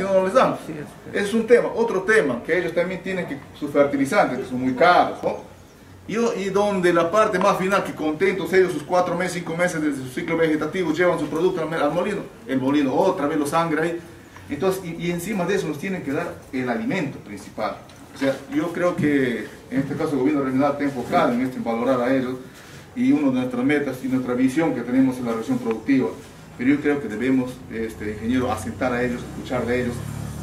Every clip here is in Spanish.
no. Ese es un tema. Otro tema, que ellos también tienen que sus fertilizantes, que son muy caros, Y, y, donde la parte más final, que contentos ellos sus cuatro meses, cinco meses de su ciclo vegetativo, llevan su producto al, molino, el molino otra vez lo sangra ahí. Entonces, y, encima de eso nos tienen que dar el alimento principal. O sea, yo creo que en este caso el gobierno regional está enfocado en esto, en valorar a ellos, y una de nuestras metas y nuestra visión que tenemos en la región productiva. Pero yo creo que debemos, este, ingeniero, asentar a ellos, escuchar de ellos.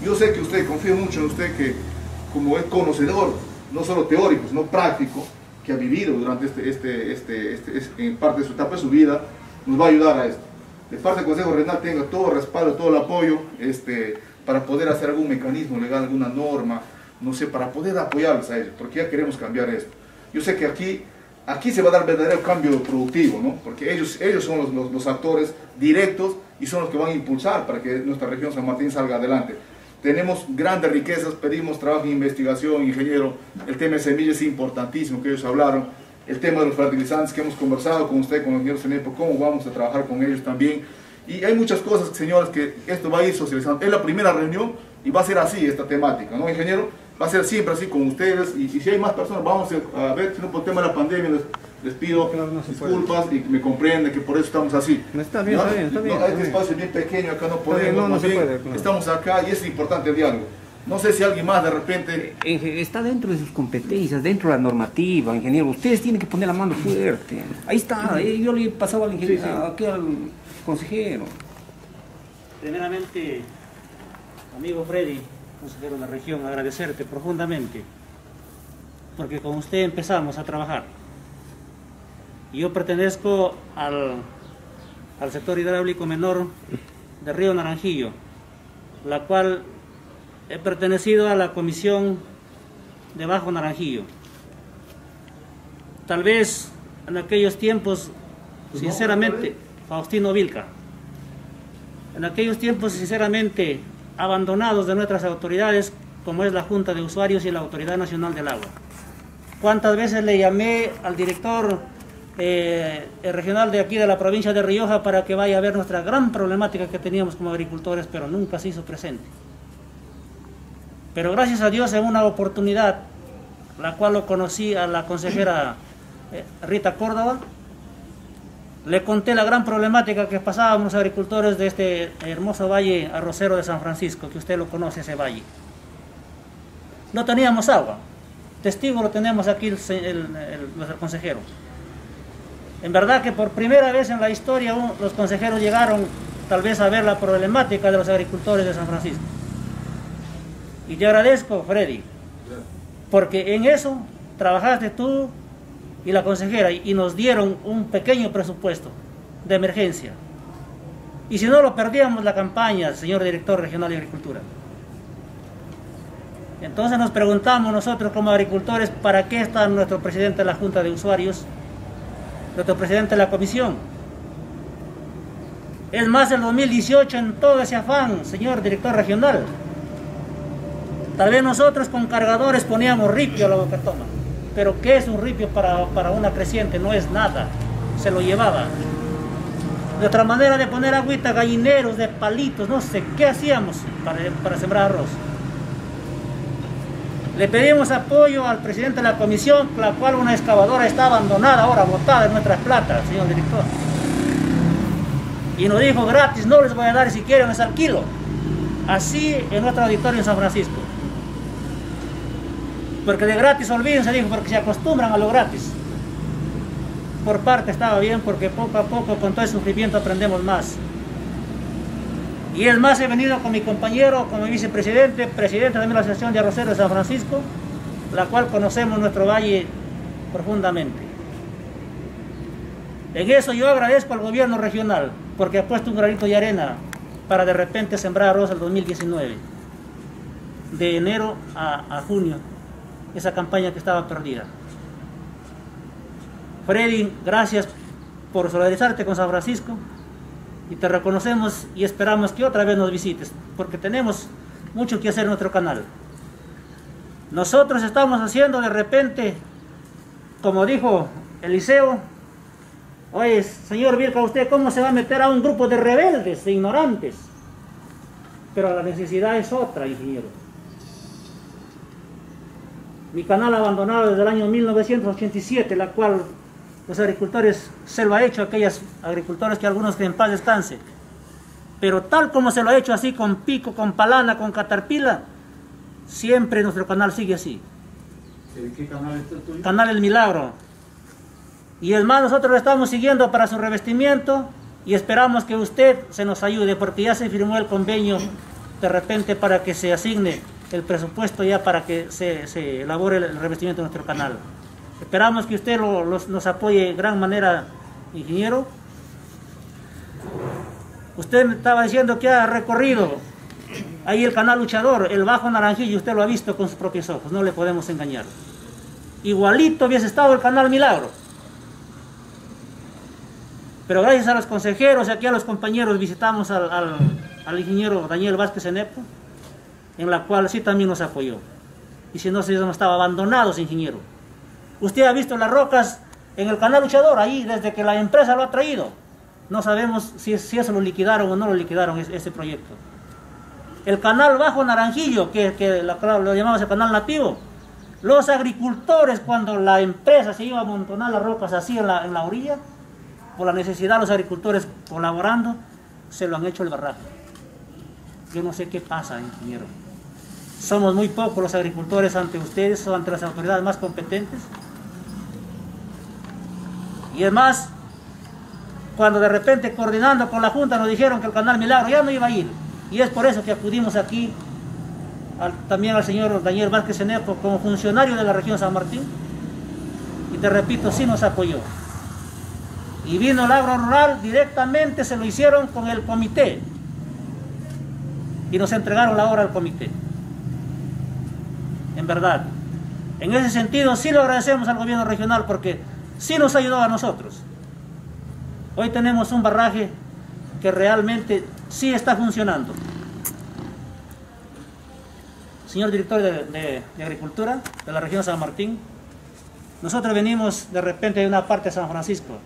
Yo sé que usted, confío mucho en usted que como es conocedor, no solo teórico, sino práctico, que ha vivido durante este, este, este, este, en parte de su etapa de su vida, nos va a ayudar a esto. De parte del Consejo Regional tenga todo el respaldo, todo el apoyo este, para poder hacer algún mecanismo legal, alguna norma, no sé, para poder apoyarles a ellos, porque ya queremos cambiar esto. Yo sé que aquí aquí se va a dar verdadero cambio productivo, ¿no? porque ellos, ellos son los, los, actores directos y son los que van a impulsar para que nuestra región San Martín salga adelante. Tenemos grandes riquezas, pedimos trabajo en investigación, ingeniero, el tema de semillas es importantísimo que ellos hablaron, el tema de los fertilizantes que hemos conversado con usted, con los ingenieros Cenepo, cómo vamos a trabajar con ellos también. Y hay muchas cosas, señores, que esto va a ir socializando. Es la primera reunión y va a ser así esta temática, ¿no, ingeniero? Va a ser siempre así con ustedes y, si hay más personas vamos a ver, si no por el tema de la pandemia les, pido disculpas y que me comprenden que por eso estamos así. está bien, está bien, está bien. este espacio es bien pequeño, acá no podemos, no, se puede, estamos acá y es importante el diálogo. No sé si alguien más de repente... Está dentro de sus competencias, dentro de la normativa, ingeniero. Ustedes tienen que poner la mano fuerte. Ahí está, eh, yo le pasaba al ingeniero, aquí al consejero. Primeramente, amigo Freddy, consejero de la región, agradecerte profundamente, porque con usted empezamos a trabajar. Yo pertenezco al, al sector hidráulico menor de Río Naranjillo, la cual he pertenecido a la comisión de Bajo Naranjillo. Tal vez en aquellos tiempos, sinceramente, Faustino Vilca, en aquellos tiempos, sinceramente, abandonados de nuestras autoridades, como es la Junta de Usuarios y la Autoridad Nacional del Agua. ¿Cuántas veces le llamé al director eh, regional de aquí de la provincia de Rioja para que vaya a ver nuestra gran problemática que teníamos como agricultores, pero nunca se hizo presente? Pero gracias a Dios en una oportunidad, la cual lo conocí a la consejera eh, Rita Córdoba, le conté la gran problemática que pasábamos los agricultores de este hermoso valle arrocero de San Francisco, que usted lo conoce, ese valle. No teníamos agua. Testigo lo tenemos aquí el, nuestro consejero. En verdad que por primera vez en la historia los consejeros llegaron tal vez a ver la problemática de los agricultores de San Francisco. Y te agradezco, Freddy, porque en eso trabajaste tú, y la consejera y nos dieron un pequeño presupuesto de emergencia. Y si no lo perdíamos la campaña, señor director regional de agricultura. Entonces nos preguntamos nosotros como agricultores, ¿para qué está nuestro presidente de la Junta de Usuarios? Nuestro presidente de la comisión. Es más, el 2018 en todo ese afán, señor director regional. Tal vez nosotros con cargadores poníamos ripio a la boca toma. Pero ¿qué es un ripio para, una creciente? No es nada. Se lo llevaba. De otra manera de poner agüita, gallineros, de palitos, no sé, ¿qué hacíamos para, sembrar arroz? Le pedimos apoyo al presidente de la comisión, la cual una excavadora está abandonada ahora, botada en nuestras plata, señor director. Y nos dijo gratis, no les voy a dar si quieren, es alquilo. Así en nuestro auditorio en San Francisco. Porque de gratis olvídense, dijo, porque se acostumbran a lo gratis. Por parte estaba bien, porque poco a poco con todo el sufrimiento aprendemos más. Y es más, he venido con mi compañero, como vicepresidente, presidente de la Asociación de Arroceros de San Francisco, la cual conocemos nuestro valle profundamente. En eso yo agradezco al gobierno regional, porque ha puesto un granito de arena para de repente sembrar arroz el 2019, de enero a junio esa campaña que estaba perdida. Freddy, gracias por solidarizarte con San Francisco y te reconocemos y esperamos que otra vez nos visites, porque tenemos mucho que hacer en nuestro canal. Nosotros estamos haciendo de repente, como dijo Eliseo, oye, señor Virca, ¿usted cómo se va a meter a un grupo de rebeldes, de ignorantes? pero la necesidad es otra, ingeniero. Mi canal abandonado desde el año 1987, la cual los agricultores se lo ha hecho a aquellos agricultores que algunos que en paz descanse. Pero tal como se lo ha hecho así con pico, con palana, con caterpillar, siempre nuestro canal sigue así. ¿Qué canal es el tuyo? Canal El Milagro. Y es más, nosotros lo estamos siguiendo para su revestimiento y esperamos que usted se nos ayude porque ya se firmó el convenio de repente para que se asigne el presupuesto ya para que se, se elabore el revestimiento de nuestro canal. Esperamos que usted lo- los- nos apoye de gran manera, ingeniero. Usted me estaba diciendo que ha recorrido ahí el canal luchador, el Bajo Naranjillo, usted lo ha visto con sus propios ojos, no le podemos engañar. Igualito hubiese estado el canal Milagro. Pero gracias a los consejeros y aquí a los compañeros visitamos al, al- al ingeniero Daniel Vázquez Enepo, en la cual sí también nos apoyó. Y si no, si no estaba abandonado ese ingeniero. Usted ha visto las rocas en el canal luchador, ahí desde que la empresa lo ha traído. No sabemos si, eso lo liquidaron o no lo liquidaron ese, proyecto. El canal Bajo Naranjillo, que, lo llamamos el canal nativo, los agricultores cuando la empresa se iba a amontonar las rocas así en la, orilla, por la necesidad los agricultores colaborando, se lo han hecho el barraje. Yo no sé qué pasa, ingeniero. Somos muy pocos los agricultores ante ustedes o ante las autoridades más competentes. Y es más, cuando de repente coordinando con la Junta nos dijeron que el Canal Milagro ya no iba a ir. Y es por eso que acudimos aquí también al señor Daniel Vázquez Enepo como funcionario de la región San Martín. Y te repito, sí nos apoyó. Y vino el agro rural, directamente se lo hicieron con el comité. Y nos entregaron la obra al comité. En verdad. En ese sentido sí lo agradecemos al gobierno regional porque sí nos ayudó a nosotros. Hoy tenemos un barraje que realmente sí está funcionando. Señor director de, Agricultura de la región San Martín, nosotros venimos de repente de una parte de San Francisco.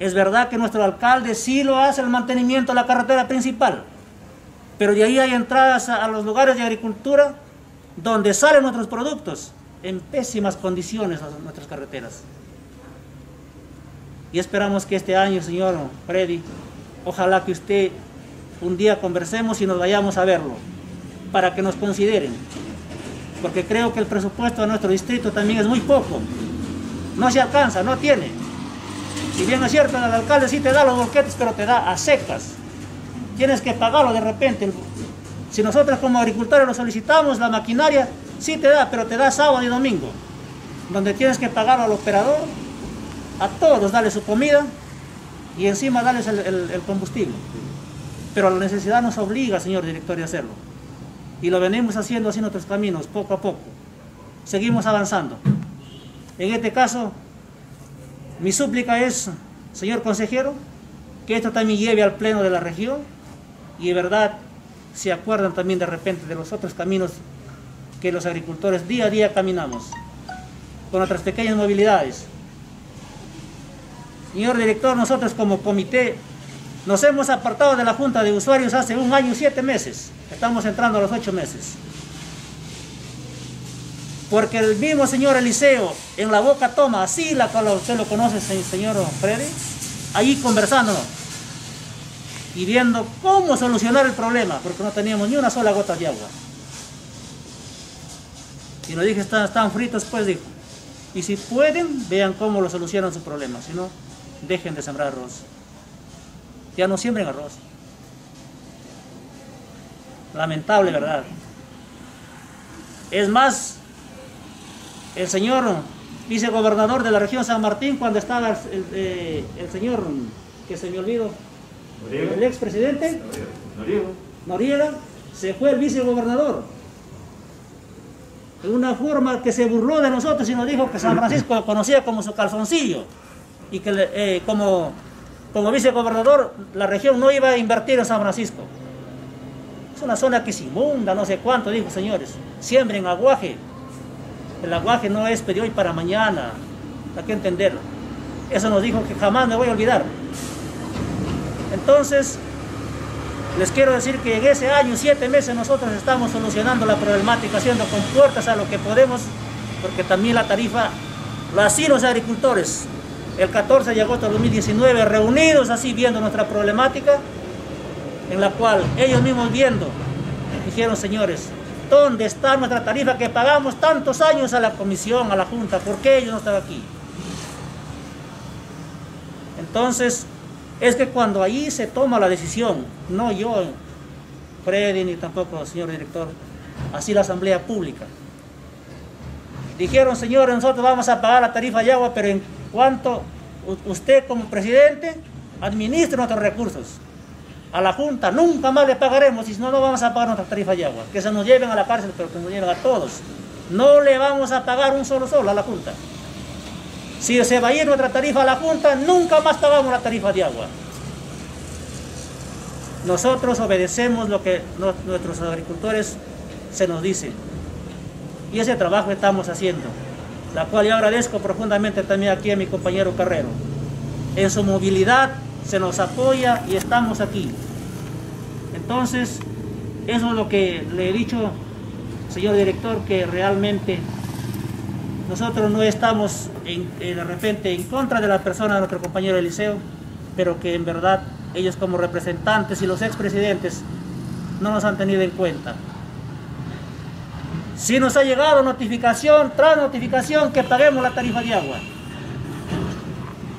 Es verdad que nuestro alcalde sí lo hace el mantenimiento de la carretera principal, pero de ahí hay entradas a los lugares de agricultura donde salen nuestros productos en pésimas condiciones nuestras carreteras. Y esperamos que este año, señor Freddy, ojalá que usted un día conversemos y nos vayamos a verlo, para que nos consideren. Porque creo que el presupuesto de nuestro distrito también es muy poco. No se alcanza, no tiene. Si bien es cierto, el alcalde sí te da los bolquetes, pero te da a secas. Tienes que pagarlo de repente. Si nosotros como agricultores lo solicitamos, la maquinaria sí te da, pero te da sábado y domingo. Donde tienes que pagar al operador, a todos darle su comida y encima darles el, combustible. Pero la necesidad nos obliga, señor director, de hacerlo. Y lo venimos haciendo así en nuestros caminos, poco a poco. Seguimos avanzando. En este caso, mi súplica es, señor consejero, que esto también lleve al pleno de la región y de verdad se acuerdan también de repente de los otros caminos que los agricultores día a día caminamos, con nuestras pequeñas movilidades. Señor director, nosotros como comité nos hemos apartado de la Junta de Usuarios hace un año y siete meses. Estamos entrando a los ocho meses. Porque el mismo señor Eliseo en la boca toma, así la usted lo conoce, se- señor Freddy, allí conversando y viendo cómo solucionar el problema, porque no teníamos ni una sola gota de agua. Y nos dije, están, están fritos, pues dijo. Y si pueden, vean cómo lo solucionan su problema. Si no, dejen de sembrar arroz. Ya no siembren arroz. Lamentable, ¿verdad? Es más, el señor vicegobernador de la región San Martín, cuando estaba el, el, eh, el señor, que se me olvidó, el expresidente Noriego. Noriega, se fue el vicegobernador. De una forma que se burló de nosotros y nos dijo que San Francisco lo conocía como su calzoncillo y que eh, como, como vicegobernador la región no iba a invertir en San Francisco. Es una zona que es inmunda, no sé cuánto, dijo señores. Siembren aguaje. El aguaje no es de hoy para mañana, hay que entenderlo. Eso nos dijo que jamás me voy a olvidar. Entonces, Les quiero decir que en ese año, siete meses, nosotros estamos solucionando la problemática, haciendo con puertas a lo que podemos, porque también la tarifa, así los agricultores, el 14 de agosto de 2019, reunidos así viendo nuestra problemática, en la cual ellos mismos viendo, dijeron, señores, ¿dónde está nuestra tarifa que pagamos tantos años a la comisión, a la junta? ¿Por qué ellos no están aquí? Entonces, es que cuando ahí se toma la decisión, no yo, Freddy, ni tampoco el señor director, así la asamblea pública. Dijeron, señores, nosotros vamos a pagar la tarifa de agua, pero en cuanto usted como presidente administre nuestros recursos, a la Junta nunca más le pagaremos y si no, no vamos a pagar nuestra tarifa de agua. Que se nos lleven a la cárcel, pero que nos lleven a todos. No le vamos a pagar un solo solo a la Junta. Si se va a ir nuestra tarifa a la Junta, nunca más pagamos la tarifa de agua. Nosotros obedecemos lo que nuestros agricultores se nos dicen. Y ese trabajo estamos haciendo, la cual yo agradezco profundamente también aquí a mi compañero Carrero. En su movilidad se nos apoya y estamos aquí. Entonces, eso es lo que le he dicho, señor director, que realmente nosotros no estamos eh, de repente en contra de la persona de nuestro compañero Eliseo, pero que en verdad ellos como representantes y los expresidentes no nos han tenido en cuenta. Si nos ha llegado notificación tras notificación que paguemos la tarifa de agua.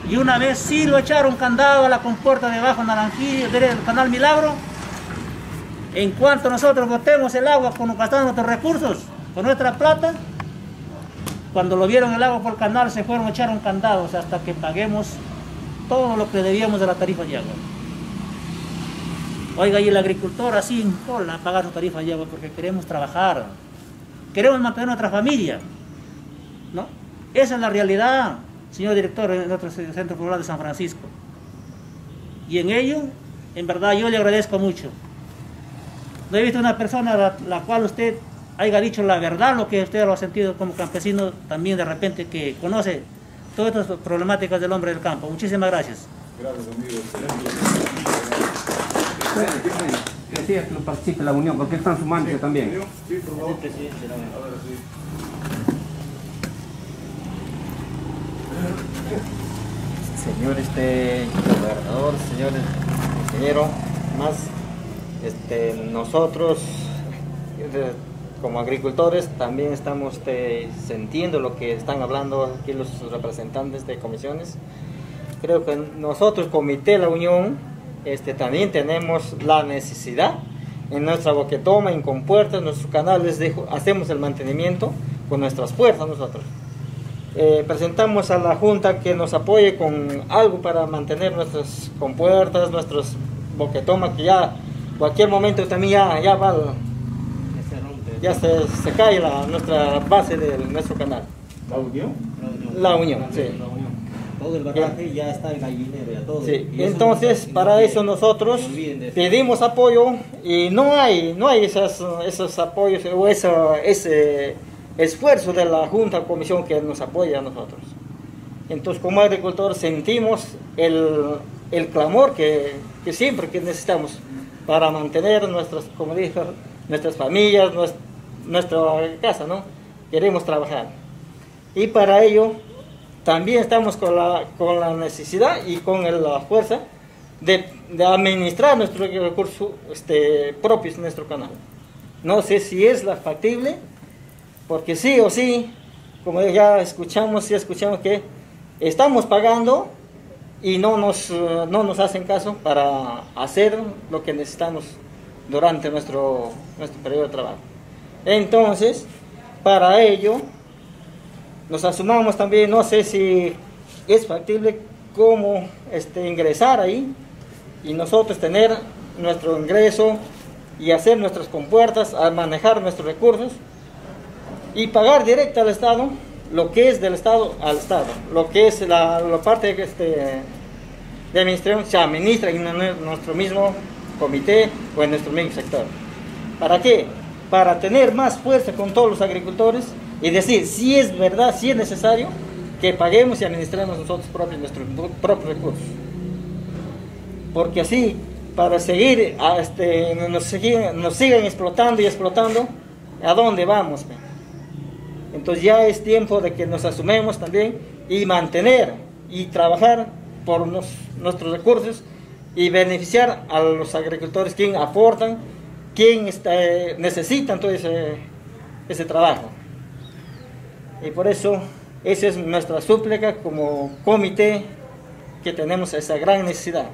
Y una vez sí lo echaron candado a la compuerta debajo Naranjillo, del canal Milagro. En cuanto nosotros botemos el agua con gastando nuestros recursos, con nuestra plata, cuando lo vieron el agua por canal se fueron, echaron candados hasta que paguemos todo lo que debíamos de la tarifa de agua. Oiga, y el agricultor así en cola a pagar su tarifa de agua porque queremos trabajar, queremos mantener nuestra familia, ¿no? Esa es la realidad, señor director de nuestro Centro Rural de San Francisco. Y en ello, en verdad, yo le agradezco mucho. No he visto una persona la, la cual usted haya dicho la verdad, lo que usted lo ha sentido como campesino, también de repente que conoce todas estas problemáticas del hombre del campo. Muchísimas gracias. Gracias, amigo. Decía que no participe la unión, porque están sumando sí, también. Sí, por favor. Señor este gobernador, señor ingeniero, más este, nosotros como agricultores también estamos este, sintiendo lo que están hablando aquí los representantes de comisiones. Creo que nosotros, Comité La Unión, este, también tenemos la necesidad en nuestra boquetoma, en compuertas, nuestros canales, de, hacemos el mantenimiento con nuestras fuerzas nosotros. Eh, presentamos a la Junta que nos apoye con algo para mantener nuestras compuertas, nuestros boquetomas, que ya cualquier momento también ya, ya va ya se, se cae la, nuestra base de nuestro canal. ¿La Unión? La Unión, sí. Todo el barraje ya está en gallinero, ya todo. Sí. Entonces, para eso nosotros pedimos apoyo y no hay, no hay esos, esos apoyos o eso, ese esfuerzo de la Junta Comisión que nos apoya a nosotros. Entonces, como agricultores sentimos el, el clamor que, que siempre que necesitamos para mantener nuestras, como dije, nuestras familias, nuestra, casa, ¿no? Queremos trabajar. Y para ello también estamos con la, con la necesidad y con la fuerza de, administrar nuestros recursos este, propios nuestro canal. No sé si es la factible, porque sí o sí, como ya escuchamos, ya escuchamos que estamos pagando y no nos, no nos hacen caso para hacer lo que necesitamos durante nuestro, nuestro periodo de trabajo. Entonces, para ello, nos asumamos también, no sé si es factible cómo este, ingresar ahí y nosotros tener nuestro ingreso y hacer nuestras compuertas, a manejar nuestros recursos y pagar directo al Estado lo que es del Estado al Estado, lo que es la, la parte este, de administración se administra en nuestro mismo comité o en nuestro mismo sector. ¿Para qué? Para tener más fuerza con todos los agricultores y decir si es verdad, si es necesario, que paguemos y administremos nosotros propios nuestros propios recursos. Porque así, para seguir, a este, nos, siguen, nos siguen explotando y explotando, ¿a dónde vamos? Entonces ya es tiempo de que nos asumemos también y mantener y trabajar por nos- nuestros recursos y beneficiar a los agricultores quien aportan, quien este, necesitan todo ese, trabajo. Y por eso esa es nuestra súplica como comité que tenemos esa gran necesidad.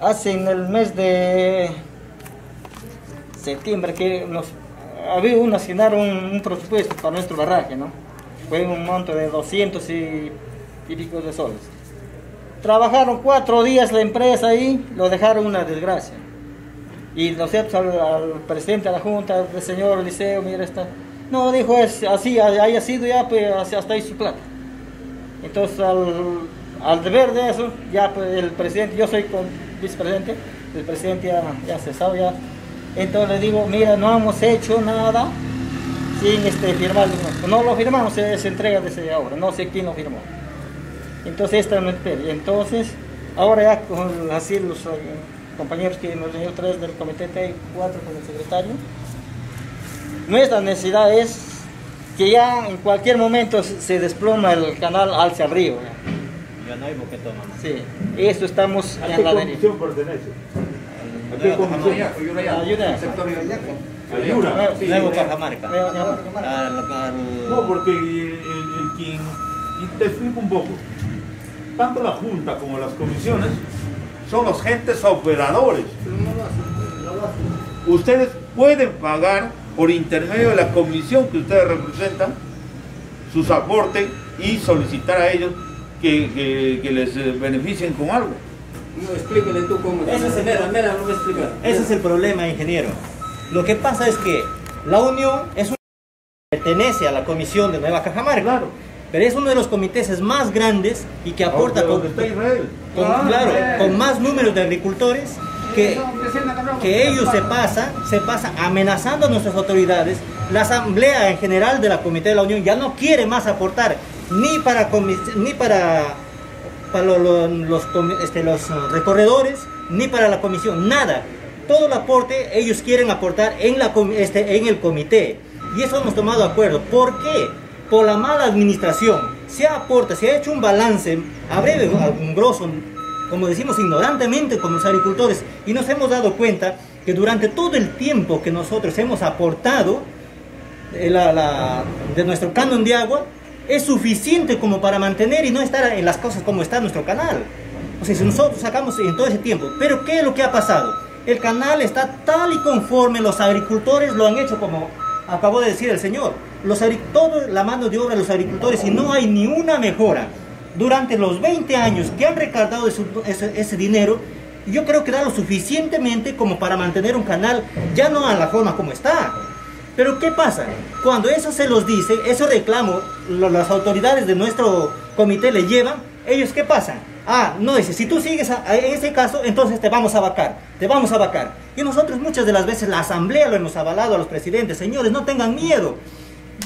Hace en el mes de septiembre que nos había un asignar un, un presupuesto para nuestro barraje, ¿no? Fue un monto de 200 y, y pico de soles. Trabajaron cuatro días la empresa ahí, lo dejaron una desgracia. Y nosotros al, al presidente de la Junta, el señor Liceo, mira esta. No, dijo, es así, haya sido ya, pues hasta ahí su plata. Entonces, al, al deber de eso, ya pues, el presidente, yo soy vicepresidente, el presidente ya, ya cesado ya. Entonces le digo, mira, no hemos hecho nada sin este, firmar. No lo firmamos, se, se entrega desde ahora, no sé quién lo firmó. Entonces, esta espera. Y entonces, ahora ya con así los eh, compañeros que nos reunió tres del comité T, cuatro con el secretario, nuestra necesidad es que ya en cualquier momento se desploma el canal hacia el río. ya. Ya no hay boquetón, mamá. Sí, eso estamos ¿A en qué la deriva. comisión pertenece? ¿A qué comisión? Ayuda. Ayuda. Sí, Nuevo. Cajamarca. No, porque el, el- el quien... Y te explico un poco. Tanto la Junta como las comisiones son los gentes operadores. Ustedes pueden pagar por intermedio de la comisión que ustedes representan sus aportes y solicitar a ellos que, que- que les eh, beneficien con algo. No, explícale tú cómo. Ese es el- Mira, mira, no me. Ese es el problema, ingeniero. Lo que pasa es que la Unión es un pertenece a la Comisión de Nueva Cajamarca. Claro. Pero es uno de los comités más grandes y que aporta con, Israel. con- claro, con más números de agricultores que, que ellos se pasan, se pasa amenazando a nuestras autoridades. La Asamblea en general de la Comité de la Unión ya no quiere más aportar ni para, ni para, para lo- lo- los, comi- este, los uh, recorredores, ni para la comisión, nada. Todo el aporte ellos quieren aportar en, la, este, en el comité. Y eso hemos tomado acuerdo. ¿Por qué? Por la mala administración. Se aporta, se ha hecho un balance a breve, un grosso, como decimos ignorantemente como los agricultores, y nos hemos dado cuenta que durante todo el tiempo que nosotros hemos aportado eh, la- la- de nuestro canon de agua, es suficiente como para mantener y no estar en las cosas como está nuestro canal. O sea, si nosotros sacamos en todo ese tiempo, pero ¿qué es lo que ha pasado? El canal está tal y conforme los agricultores lo han hecho como acabó de decir el señor. Los todo la mano de obra de los agricultores y no hay ni una mejora. Durante los 20 años que han recargado ese, ese- ese dinero, yo creo que da lo suficientemente como para mantener un canal ya no a la forma como está. Pero ¿qué pasa? Cuando eso se los dice, esos reclamos, lo- las autoridades de nuestro comité le llevan, ellos ¿qué pasa? Ah, no dice, si tú sigues en ese caso, entonces te vamos a vacar, te vamos a vacar. Y nosotros muchas de las veces la asamblea lo hemos avalado a los presidentes, señores, no tengan miedo.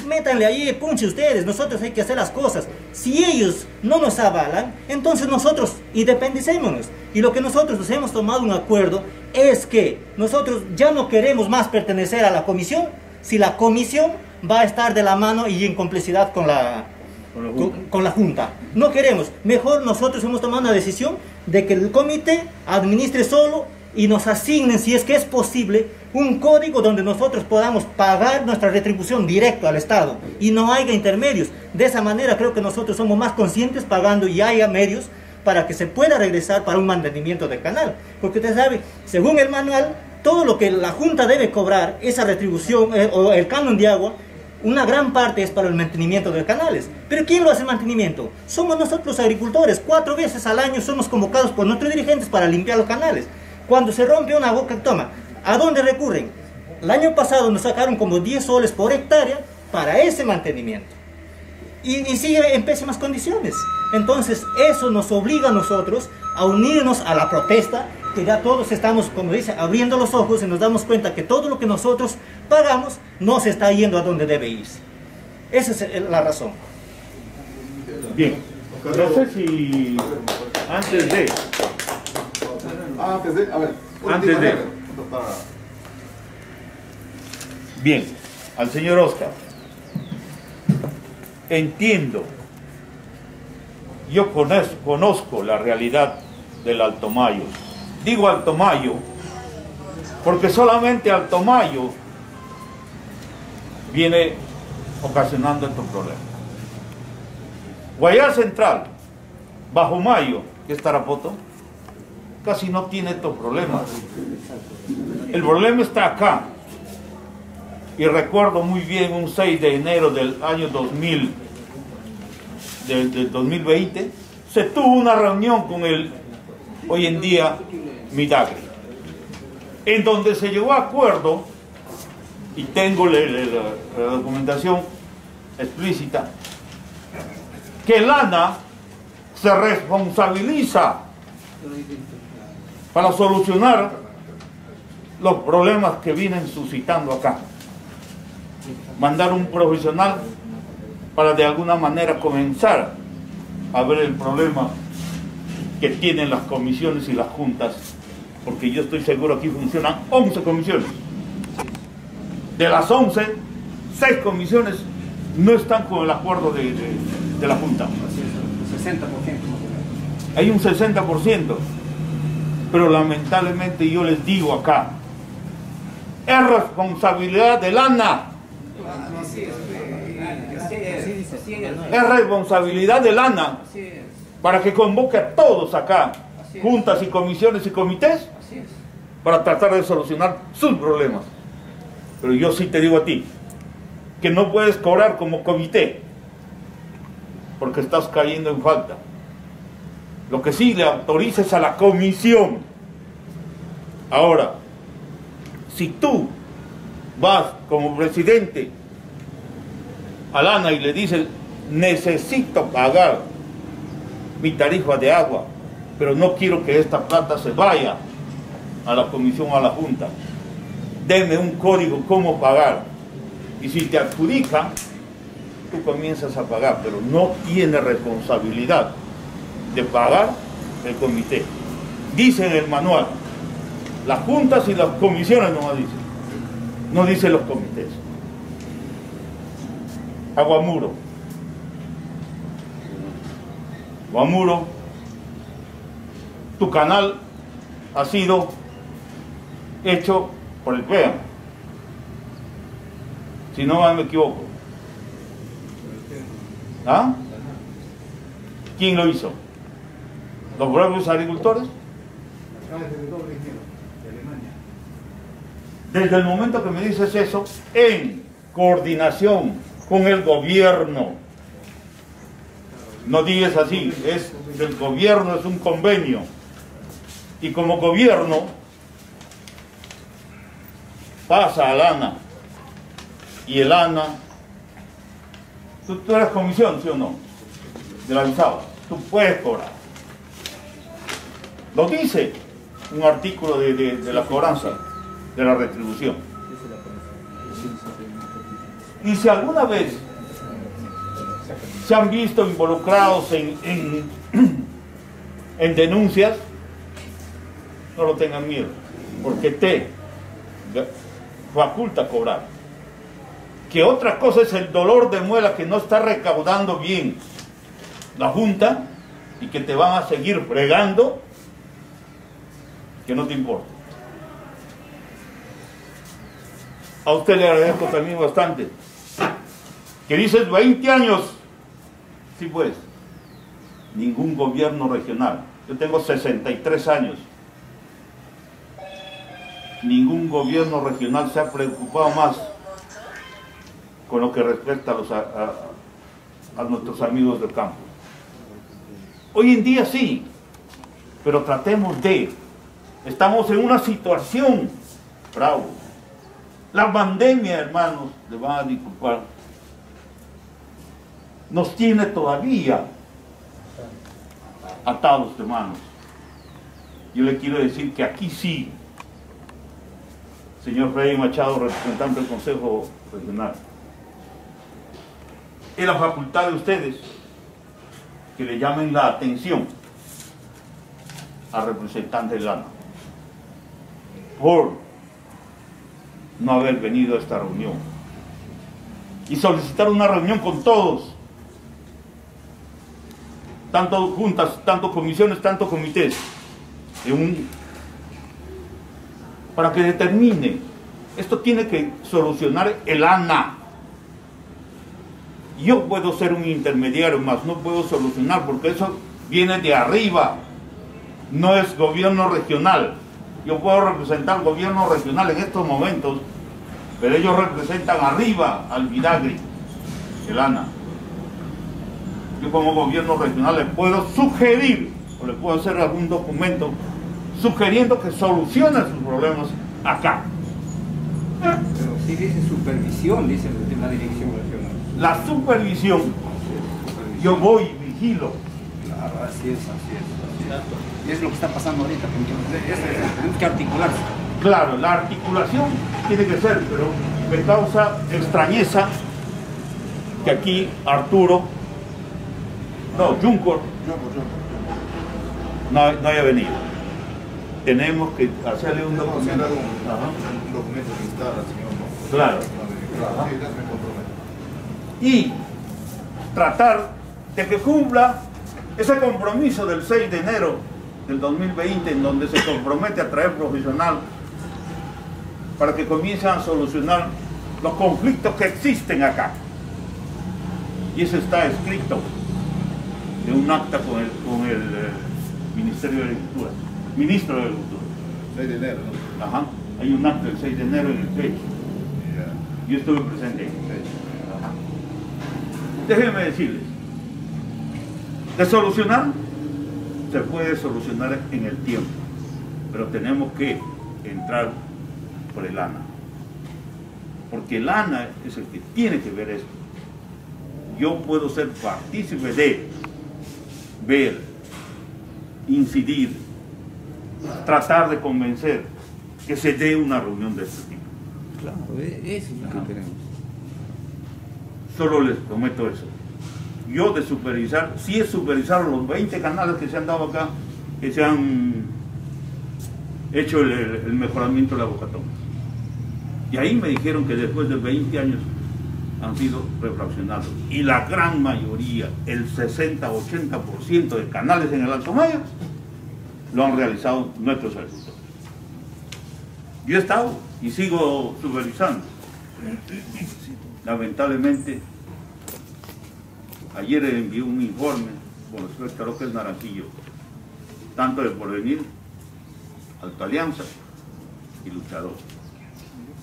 Métanle ahí, punche ustedes, nosotros hay que hacer las cosas. Si ellos no nos avalan, entonces nosotros independicémonos. Y lo que nosotros nos hemos tomado un acuerdo es que nosotros ya no queremos más pertenecer a la comisión si la comisión va a estar de la mano y en complicidad con la, con, con la Junta. No queremos. Mejor nosotros hemos tomado una decisión de que el comité administre solo y nos asignen, si es que es posible, un código donde nosotros podamos pagar nuestra retribución directo al Estado y no haya intermedios. De esa manera creo que nosotros somos más conscientes pagando y haya medios para que se pueda regresar para un mantenimiento del canal. Porque usted sabe, según el manual, todo lo que la Junta debe cobrar, esa retribución eh, o el canon de agua, una gran parte es para el mantenimiento de canales. Pero ¿quién lo hace el mantenimiento? Somos nosotros los agricultores. Cuatro veces al año somos convocados por nuestros dirigentes para limpiar los canales. Cuando se rompe una boca, toma, ¿a dónde recurren? El año pasado nos sacaron como 10 soles por hectárea para ese mantenimiento. Y, y sigue en pésimas condiciones. Entonces eso nos obliga a nosotros a unirnos a la protesta, que ya todos estamos, como dice, abriendo los ojos y nos damos cuenta que todo lo que nosotros pagamos no se está yendo a donde debe irse. Esa es la razón. Bien. No sé si antes de Antes de, a ver, Antes de- Bien, al señor Oscar. Entiendo. Yo conozco, conozco la realidad del Alto Mayo. Digo Alto Mayo porque solamente Alto Mayo viene ocasionando estos problemas. Guayá Central, Bajo Mayo, que es Tarapoto, casi no tiene estos problemas. El problema está acá. Y recuerdo muy bien un 6 de enero del año 2000, del, del 2020, se tuvo una reunión con el hoy en día Midagri, en donde se llegó a acuerdo, y tengo la, la- documentación explícita, que el ANA se responsabiliza para solucionar los problemas que vienen suscitando acá. Mandar un profesional para de alguna manera comenzar a ver el problema que tienen las comisiones y las juntas, porque yo estoy seguro aquí funcionan 11 comisiones. De las 11, 6 comisiones no están con el acuerdo de, de- de la Junta. 60% más o menos. Hay un 60%, pero lamentablemente yo les digo acá, es responsabilidad del ANA, Así es, responsabilidad del ANA Así es, para que convoque a todos acá, juntas y comisiones y comités, para tratar de solucionar sus problemas. Pero yo sí te digo a ti, que no puedes cobrar como comité, porque estás cayendo en falta. Lo que sí le autorices a la comisión. Ahora, si tú vas como presidente al ANA y le dices, necesito pagar mi tarifa de agua, pero no quiero que esta plata se vaya a la comisión o a la junta. Deme un código cómo pagar. Y si te adjudica, tú comienzas a pagar, pero no tiene responsabilidad de pagar el comité. Dice en el manual, las juntas y las comisiones no dicen, no dicen los comités. Aguamuro. Guamuro, tu canal ha sido hecho por el PEA. Si no me equivoco. ¿Ah? ¿Quién lo hizo? ¿Los propios agricultores? Desde el momento que me dices eso, en coordinación con el gobierno, no digas así, es del gobierno, es un convenio. Y como gobierno pasa al ANA. Y el ANA, tú, eres comisión, ¿sí o no? De la tú puedes cobrar. Lo dice un artículo de, de- de la cobranza, de la retribución. Y si alguna vez se han visto involucrados en, en, en denuncias, no lo tengan miedo, porque te faculta cobrar. Que otra cosa es el dolor de muela que no está recaudando bien la Junta y que te van a seguir fregando, que no te importa. A usted le agradezco también bastante. Que dices 20 años. Sí, pues. Ningún gobierno regional. Yo tengo 63 años. Ningún gobierno regional se ha preocupado más con lo que respecta a, los, a- a nuestros amigos del campo. Hoy en día sí, pero tratemos de. Estamos en una situación, bravo. La pandemia, hermanos, le van a disculpar, nos tiene todavía atados de manos. Yo le quiero decir que aquí sí, señor Rey Machado, representante del Consejo Regional, es la facultad de ustedes que le llamen la atención al representante del ANA. Por no haber venido a esta reunión y solicitar una reunión con todos, tanto juntas, tanto comisiones, tanto comités, para que determine, esto tiene que solucionar el ANA. Yo puedo ser un intermediario, más no puedo solucionar porque eso viene de arriba, no es gobierno regional. Yo puedo representar gobierno regional en estos momentos, pero ellos representan arriba al Vidagri, el ANA. Yo como gobierno regional les puedo sugerir, o le puedo hacer algún documento sugiriendo que solucione sus problemas acá. Pero sí dice supervisión, dice la dirección regional. La supervisión, yo voy, vigilo. Claro, así es, así es. así es. Y es lo que está pasando ahorita. porque es- es- Tenemos que articularse. Claro, la articulación tiene que ser, pero me causa extrañeza que aquí Arturo, no, Juncor, no, no haya venido. Tenemos que hacerle un documento. un, documento que instala al señor. Claro. Y tratar de que cumpla ese compromiso del 6 de enero del 2020 en donde se compromete a traer profesional para que comiencen a solucionar los conflictos que existen acá. Y eso está escrito en un acta con el, con el eh, Ministerio de Agricultura, Ministro de Agricultura. 6 de enero, ¿no? Ajá. Hay un acta del 6 de enero en el pecho. Ya. Yo estuve presente ahí. Déjenme decirles, de solucionar, se puede solucionar en el tiempo, pero tenemos que entrar por el ANA. Porque el ANA es el que tiene que ver esto. Yo puedo ser partícipe de ver, incidir, tratar de convencer que se dé una reunión de este tipo. Claro, e- eso es lo que queremos. Solo les prometo eso. Yo de supervisar, sí es supervisar los 20 canales que se han dado acá, que se han hecho el mejoramiento de la bocatón. Y ahí me dijeron que después de 20 años han sido refraccionados. Y la gran mayoría, el 60-80% de canales en el Alto Maya, lo han realizado nuestros agricultores. Yo he estado y sigo supervisando. Lamentablemente, ayer envié un informe con respecto a lo que es Naranjillo, tanto de Porvenir, Alta Alianza y Luchador.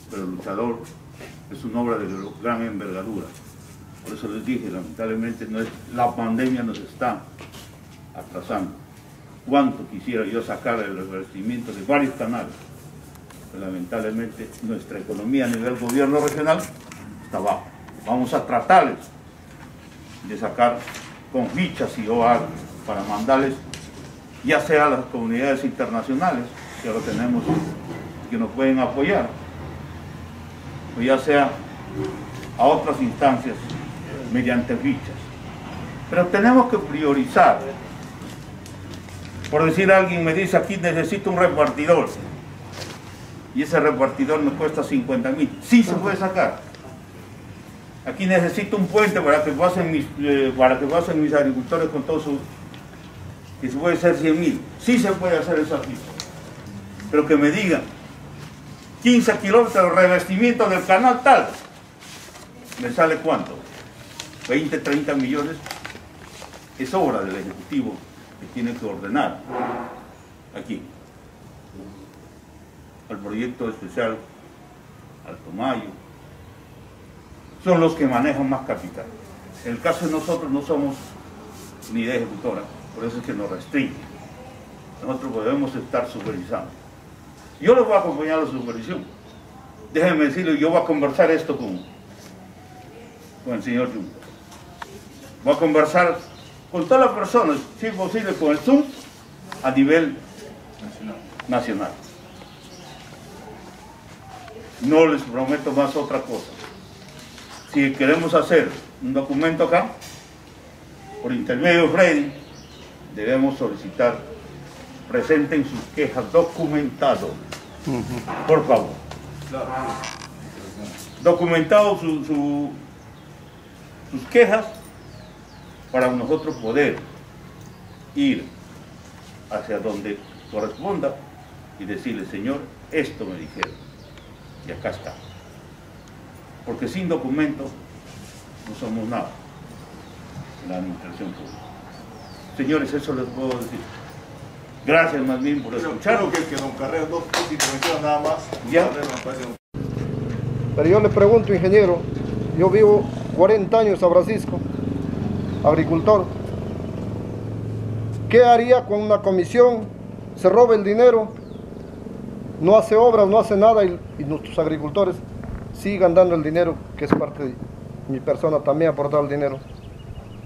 Pero Luchador es una obra de gran envergadura. Por eso les dije, lamentablemente no es, la pandemia nos está atrasando. Cuánto quisiera yo sacar el revestimiento de varios canales. Pero lamentablemente nuestra economía a nivel gobierno regional está bajo. Vamos a tratarles de sacar con fichas y OAR para mandarles ya sea a las comunidades internacionales, que lo tenemos, que nos pueden apoyar, o ya sea a otras instancias mediante fichas. Pero tenemos que priorizar. Por decir alguien me dice aquí necesito un repartidor y ese repartidor me cuesta 50 mil. Sí se puede sacar. Aquí necesito un puente para que pasen mis, eh, para que pasen mis agricultores con todo su... que se puede ser 100 mil. Sí se puede hacer eso aquí. Pero que me digan 15 kilómetros de revestimiento del canal tal. ¿Me sale cuánto? 20, 30 millones. Es obra del Ejecutivo que tiene que ordenar aquí. Al proyecto especial Alto Mayo. Son los que manejan más capital. En el caso de nosotros no somos ni de ejecutora, por eso es que nos restringen. Nosotros podemos estar supervisando. Yo les voy a acompañar a la supervisión. Déjenme decirle, yo voy a conversar esto con, con el señor Juncker. Voy a conversar con todas las personas, si es posible, con el Zoom a nivel nacional. No les prometo más otra cosa. Si queremos hacer un documento acá, por intermedio de Freddy, debemos solicitar, presenten sus quejas documentado Por favor. Documentado su- su- sus quejas para nosotros poder ir hacia donde corresponda y decirle, Señor, esto me dijeron. Y acá está. Porque sin documentos no somos nada en la administración pública. Señores, eso les puedo decir. Gracias más bien por escuchar. creo que, que don Carrera, dos, intervenciones nada más. Ya. Pero yo le pregunto, ingeniero, yo vivo 40 años en San Francisco, agricultor. ¿Qué haría con una comisión? Se roba el dinero, no hace obras, no hace nada y, y nuestros agricultores sigan dando el dinero, que es parte de mi persona también ha aportado el dinero,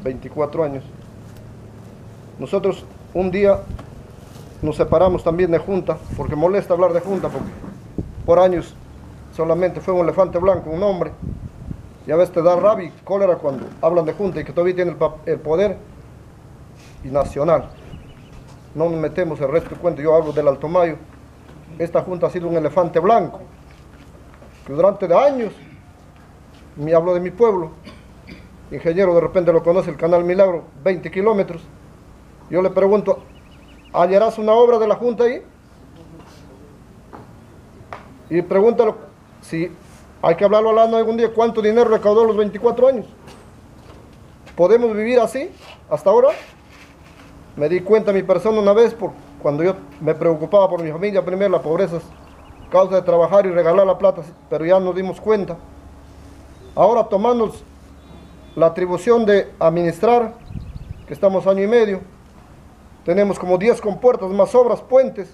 24 años. Nosotros un día nos separamos también de junta, porque molesta hablar de junta, porque por años solamente fue un elefante blanco, un hombre. Y a veces te da rabia y cólera cuando hablan de junta y que todavía tiene el, poder y nacional. No nos metemos el resto de cuento, yo hablo del Alto Mayo. Esta junta ha sido un elefante blanco, que durante años me habló de mi pueblo. Ingeniero, de repente lo conoce el Canal Milagro, 20 kilómetros. Yo le pregunto, ¿hallarás una obra de la junta ahí? Y pregúntalo si hay que hablarlo hablando algún día, ¿cuánto dinero recaudó los 24 años? ¿Podemos vivir así hasta ahora? Me di cuenta mi persona una vez, por, cuando yo me preocupaba por mi familia, primero la pobreza causa de trabajar y regalar la plata, pero ya nos dimos cuenta. Ahora tomando la atribución de administrar, que estamos año y medio, tenemos como 10 compuertas, más obras, puentes,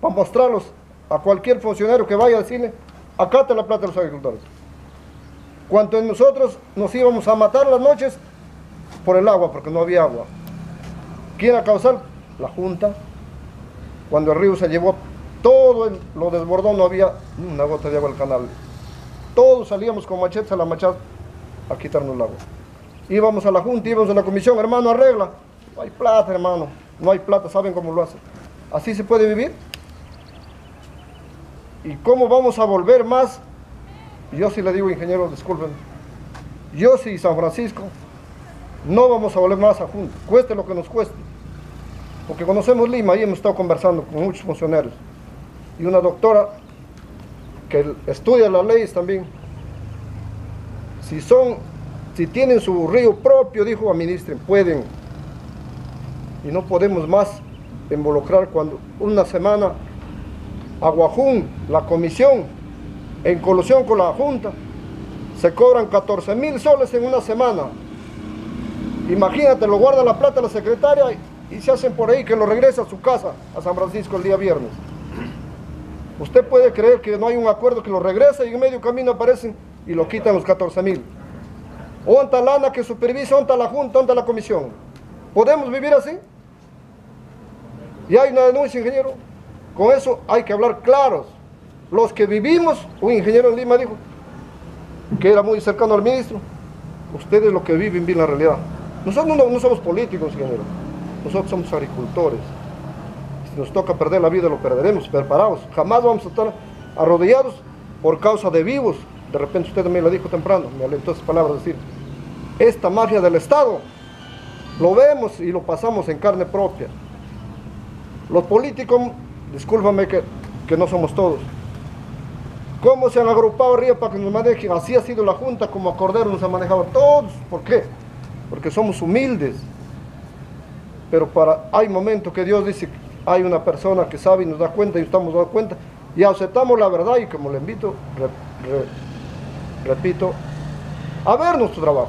para mostrarlos a cualquier funcionario que vaya a decirle, acá te la plata de los agricultores. Cuanto en nosotros nos íbamos a matar las noches por el agua, porque no había agua. ¿Quién a causar? La Junta. Cuando el río se llevó todo, lo desbordó, no había una gota de agua al canal. Todos salíamos con machetes a la machada a quitarnos el agua. Íbamos a la Junta, íbamos a la comisión, hermano, arregla. No hay plata, hermano, no hay plata, ¿saben cómo lo hacen? ¿Así se puede vivir? ¿Y cómo vamos a volver más? Yo sí le digo, ingeniero, disculpen. Yo sí, San Francisco, no vamos a volver más a Junta, cueste lo que nos cueste. Porque conocemos Lima y hemos estado conversando con muchos funcionarios. Y una doctora que estudia las leyes también. Si son, si tienen su río propio, dijo, administren, pueden. Y no podemos más involucrar cuando una semana Aguajún, la comisión, en colusión con la Junta, se cobran 14 mil soles en una semana. Imagínate, lo guarda la plata la secretaria y, se hacen por ahí que lo regresa a su casa, a San Francisco el día viernes. Usted puede creer que no hay un acuerdo que lo regresa y en medio camino aparecen y lo quitan los 14 mil. ¿Onta lana que supervisa, onta la Junta, onta la comisión? ¿Podemos vivir así? Y hay una denuncia, ingeniero. Con eso hay que hablar claros. Los que vivimos, un ingeniero en Lima dijo, que era muy cercano al ministro, ustedes lo que viven bien la realidad. Nosotros no, no somos políticos, ingeniero. Nosotros somos agricultores. Nos toca perder la vida, lo perderemos, preparados. Jamás vamos a estar arrodillados por causa de vivos. De repente usted me lo dijo temprano, me alentó esas palabras, decir, esta mafia del Estado, lo vemos y lo pasamos en carne propia. Los políticos, discúlpame que, que no somos todos. ¿Cómo se han agrupado arriba para que nos manejen? Así ha sido la Junta, como a Cordero nos ha manejado todos. ¿Por qué? Porque somos humildes. Pero para, hay momentos que Dios dice, hay una persona que sabe y nos da cuenta y estamos dando cuenta y aceptamos la verdad y como le invito, re- re- repito, a ver nuestro trabajo.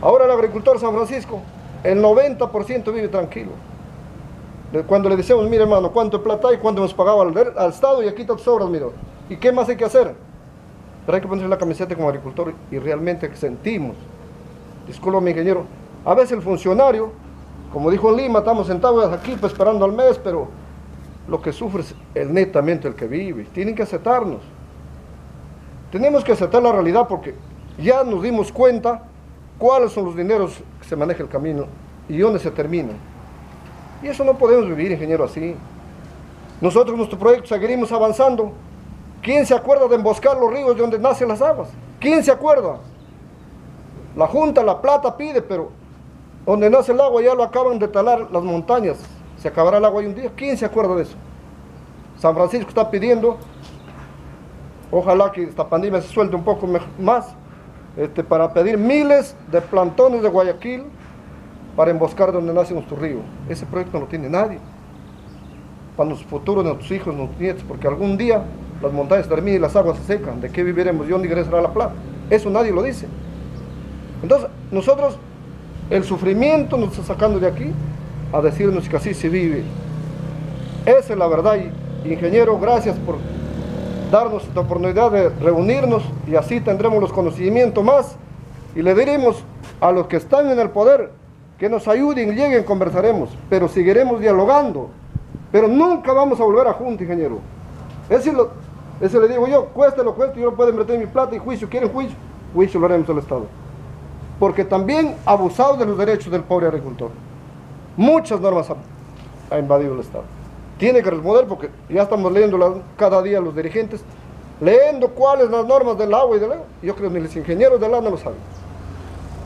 Ahora el agricultor San Francisco, el 90% vive tranquilo. Cuando le decimos, mire hermano, ¿cuánto plata hay? ¿Cuánto hemos pagado al, Estado? Y aquí está tus obras, mire. ¿Y qué más hay que hacer? Pero hay que ponerse la camiseta como agricultor y realmente sentimos. Disculpa, mi ingeniero. A veces el funcionario, como dijo en Lima, estamos sentados aquí pues, esperando al mes, pero lo que sufre es el netamente el que vive. Tienen que aceptarnos. Tenemos que aceptar la realidad porque ya nos dimos cuenta cuáles son los dineros que se maneja el camino y dónde se terminan. Y eso no podemos vivir, ingeniero, así. Nosotros nuestro proyecto seguiremos avanzando. ¿Quién se acuerda de emboscar los ríos de donde nacen las aguas? ¿Quién se acuerda? La Junta, la plata pide, pero donde nace el agua ya lo acaban de talar las montañas. Se acabará el agua hoy un día. ¿Quién se acuerda de eso? San Francisco está pidiendo, ojalá que esta pandemia se suelte un poco más, este, para pedir miles de plantones de Guayaquil para emboscar donde nace nuestro río. Ese proyecto no lo tiene nadie. Para futuros de nuestros hijos, nuestros nietos, porque algún día las montañas terminan y las aguas se secan. ¿De qué viviremos? ¿Y dónde regresará la plata? Eso nadie lo dice. Entonces, nosotros, el sufrimiento nos está sacando de aquí a decirnos que así se vive. Esa es la verdad. Ingeniero, gracias por darnos esta oportunidad de reunirnos y así tendremos los conocimientos más y le diremos a los que están en el poder que nos ayuden, lleguen, conversaremos, pero seguiremos dialogando. Pero nunca vamos a volver a junta, ingeniero. Ese, lo, ese le digo yo, cueste lo cueste, yo no puedo meter mi plata y juicio, quieren juicio, juicio lo haremos al Estado. Porque también abusado de los derechos del pobre agricultor. Muchas normas ha, ha invadido el Estado. Tiene que responder porque ya estamos leyendo cada día los dirigentes, leyendo cuáles las normas del agua y del agua. Yo creo que los ingenieros del agua no lo saben.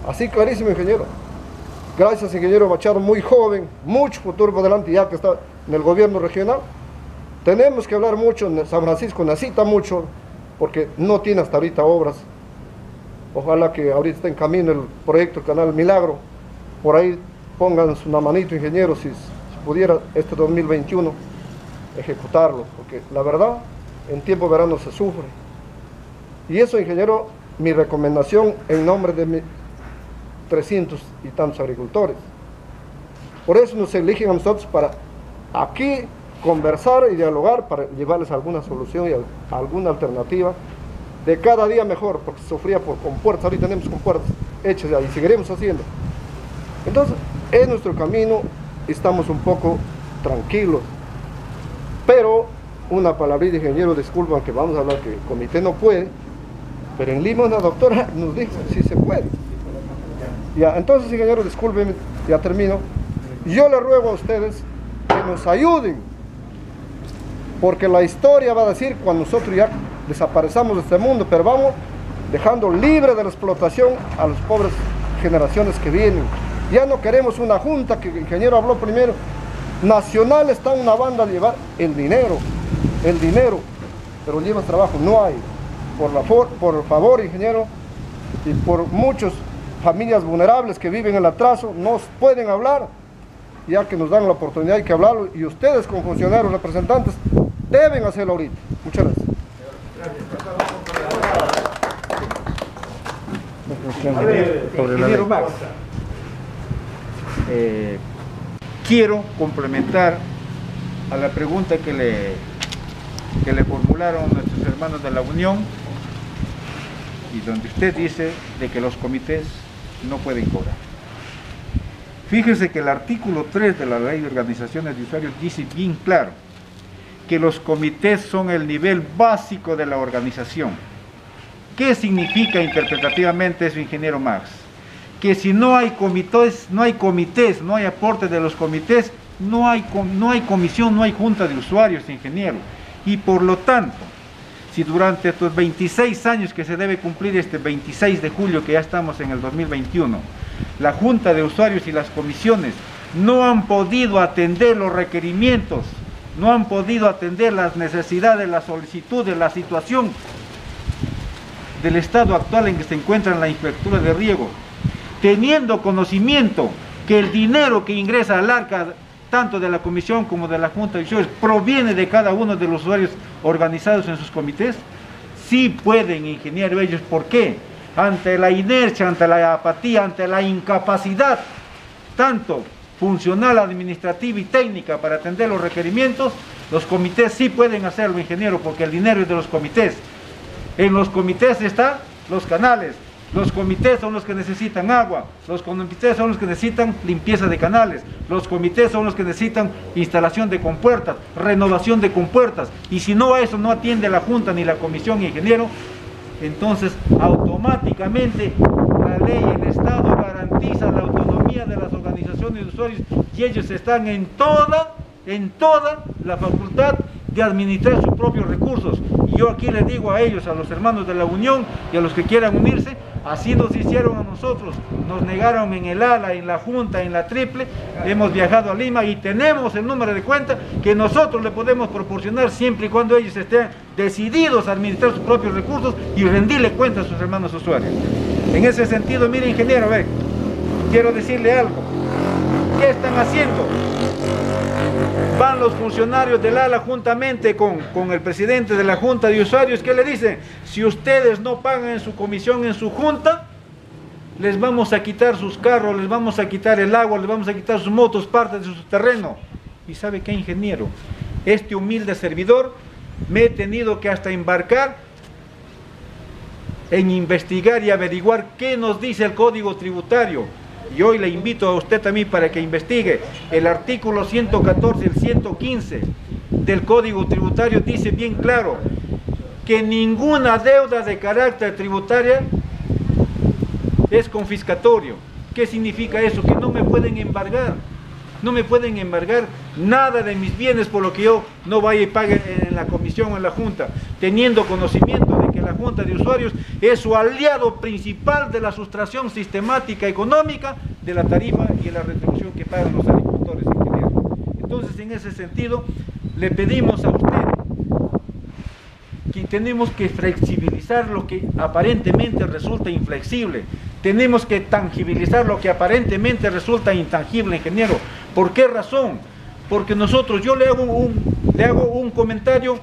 Así clarísimo, ingeniero. Gracias, ingeniero Machado, muy joven, mucho futuro por delante, ya que está en el gobierno regional. Tenemos que hablar mucho, San Francisco necesita mucho, porque no tiene hasta ahorita obras. Ojalá que ahorita esté en camino el proyecto Canal Milagro. Por ahí pongan una manito, ingeniero, si, si pudiera este 2021 ejecutarlo, porque la verdad, en tiempo verano se sufre. Y eso, ingeniero, mi recomendación en nombre de mi, 300 y tantos agricultores. Por eso nos eligen a nosotros para aquí conversar y dialogar para llevarles alguna solución y alguna alternativa de cada día mejor, porque sufría por compuertas, ahorita tenemos compuertas hechas y seguiremos haciendo. Entonces, es nuestro camino, estamos un poco tranquilos, pero una palabrita, ingeniero, disculpan que vamos a hablar que el comité no puede, pero en Lima una doctora nos dijo, si se puede. Ya, entonces, ingeniero, disculpen, ya termino. Yo le ruego a ustedes que nos ayuden, porque la historia va a decir cuando nosotros ya desaparezcamos de este mundo, pero vamos dejando libre de la explotación a las pobres generaciones que vienen. Ya no queremos una junta, que el ingeniero habló primero, nacional está una banda a llevar el dinero, el dinero, pero lleva trabajo, no hay. Por, la por favor, ingeniero, y por muchos familias vulnerables que viven en el atraso, nos pueden hablar, ya que nos dan la oportunidad hay que hablarlo, y ustedes como funcionarios representantes deben hacerlo ahorita. Muchas gracias. Eh, quiero complementar a la pregunta que le, que le formularon nuestros hermanos de la Unión y donde usted dice de que los comités no pueden cobrar. Fíjese que el artículo 3 de la Ley de Organizaciones de Usuarios dice bien claro que los comités son el nivel básico de la organización. ¿Qué significa interpretativamente eso, ingeniero Max? Que si no hay comités, no hay comités, no hay aporte de los comités, no hay, no hay comisión, no hay junta de usuarios, ingeniero. Y por lo tanto, si durante estos 26 años que se debe cumplir este 26 de julio, que ya estamos en el 2021, la Junta de Usuarios y las comisiones no han podido atender los requerimientos, no han podido atender las necesidades, las solicitudes, la situación del estado actual en que se encuentra la infraestructura de riego, teniendo conocimiento que el dinero que ingresa al arca tanto de la comisión como de la Junta de Usuarios, proviene de cada uno de los usuarios organizados en sus comités, sí pueden, ingeniero, ellos. ¿Por qué? Ante la inercia, ante la apatía, ante la incapacidad, tanto funcional, administrativa y técnica para atender los requerimientos, los comités sí pueden hacerlo, ingeniero, porque el dinero es de los comités. En los comités están los canales, los comités son los que necesitan agua, los comités son los que necesitan limpieza de canales, los comités son los que necesitan instalación de compuertas, renovación de compuertas. Y si no a eso no atiende la Junta ni la Comisión Ingeniero, entonces automáticamente la ley, el Estado garantiza la autonomía de las organizaciones de usuarios y ellos están en toda en toda la facultad de administrar sus propios recursos. Y yo aquí les digo a ellos, a los hermanos de la Unión y a los que quieran unirse, así nos hicieron a nosotros, nos negaron en el ala, en la junta, en la triple, hemos viajado a Lima y tenemos el número de cuenta que nosotros le podemos proporcionar siempre y cuando ellos estén decididos a administrar sus propios recursos y rendirle cuenta a sus hermanos usuarios. En ese sentido, mire ingeniero, ve, quiero decirle algo. ¿Qué están haciendo? Van los funcionarios del ALA juntamente con, con, el presidente de la Junta de Usuarios que le dicen, si ustedes no pagan en su comisión, en su junta, les vamos a quitar sus carros, les vamos a quitar el agua, les vamos a quitar sus motos, partes de su terreno. ¿Y sabe qué, ingeniero? Este humilde servidor me he tenido que hasta embarcar en investigar y averiguar qué nos dice el Código Tributario y hoy le invito a usted también para que investigue el artículo 114, el 115 del Código Tributario dice bien claro que ninguna deuda de carácter tributaria es confiscatorio. ¿Qué significa eso? Que no me pueden embargar. No me pueden embargar nada de mis bienes por lo que yo no vaya y pague en la comisión o en la junta, teniendo conocimiento de la junta de usuarios es su aliado principal de la sustracción sistemática económica de la tarifa y de la retribución que pagan los agricultores ingenieros. Entonces, en ese sentido, le pedimos a usted que tenemos que flexibilizar lo que aparentemente resulta inflexible. Tenemos que tangibilizar lo que aparentemente resulta intangible, ingeniero. ¿Por qué razón? Porque nosotros, yo le hago un, le hago un comentario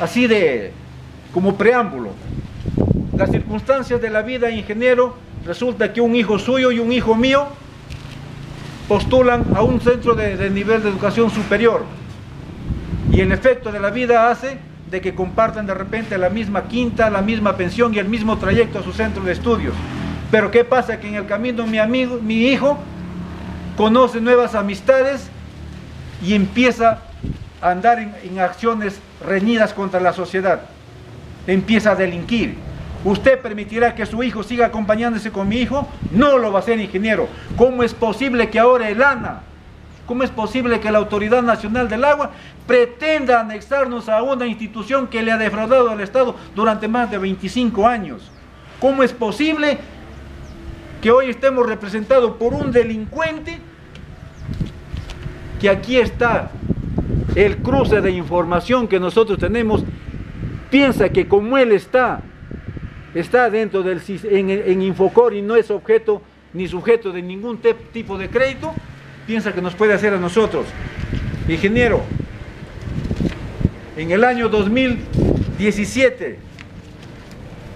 así de, como preámbulo. Las circunstancias de la vida, ingeniero, resulta que un hijo suyo y un hijo mío postulan a un centro de, nivel de educación superior. Y el efecto de la vida hace de que compartan de repente la misma quinta, la misma pensión y el mismo trayecto a su centro de estudios. Pero ¿qué pasa? Que en el camino mi amigo, mi hijo, conoce nuevas amistades y empieza a andar en acciones reñidas contra la sociedad. Empieza a delinquir. ¿Usted permitirá que su hijo siga acompañándose con mi hijo? No lo va a hacer, ingeniero. ¿Cómo es posible que ahora el ANA, cómo es posible que la Autoridad Nacional del Agua pretenda anexarnos a una institución que le ha defraudado al Estado durante más de 25 años? ¿Cómo es posible que hoy estemos representados por un delincuente que aquí está el cruce de información que nosotros tenemos? Piensa que como él está está dentro del en, en, Infocor y no es objeto ni sujeto de ningún tipo de crédito, piensa que nos puede hacer a nosotros. Ingeniero, en el año 2017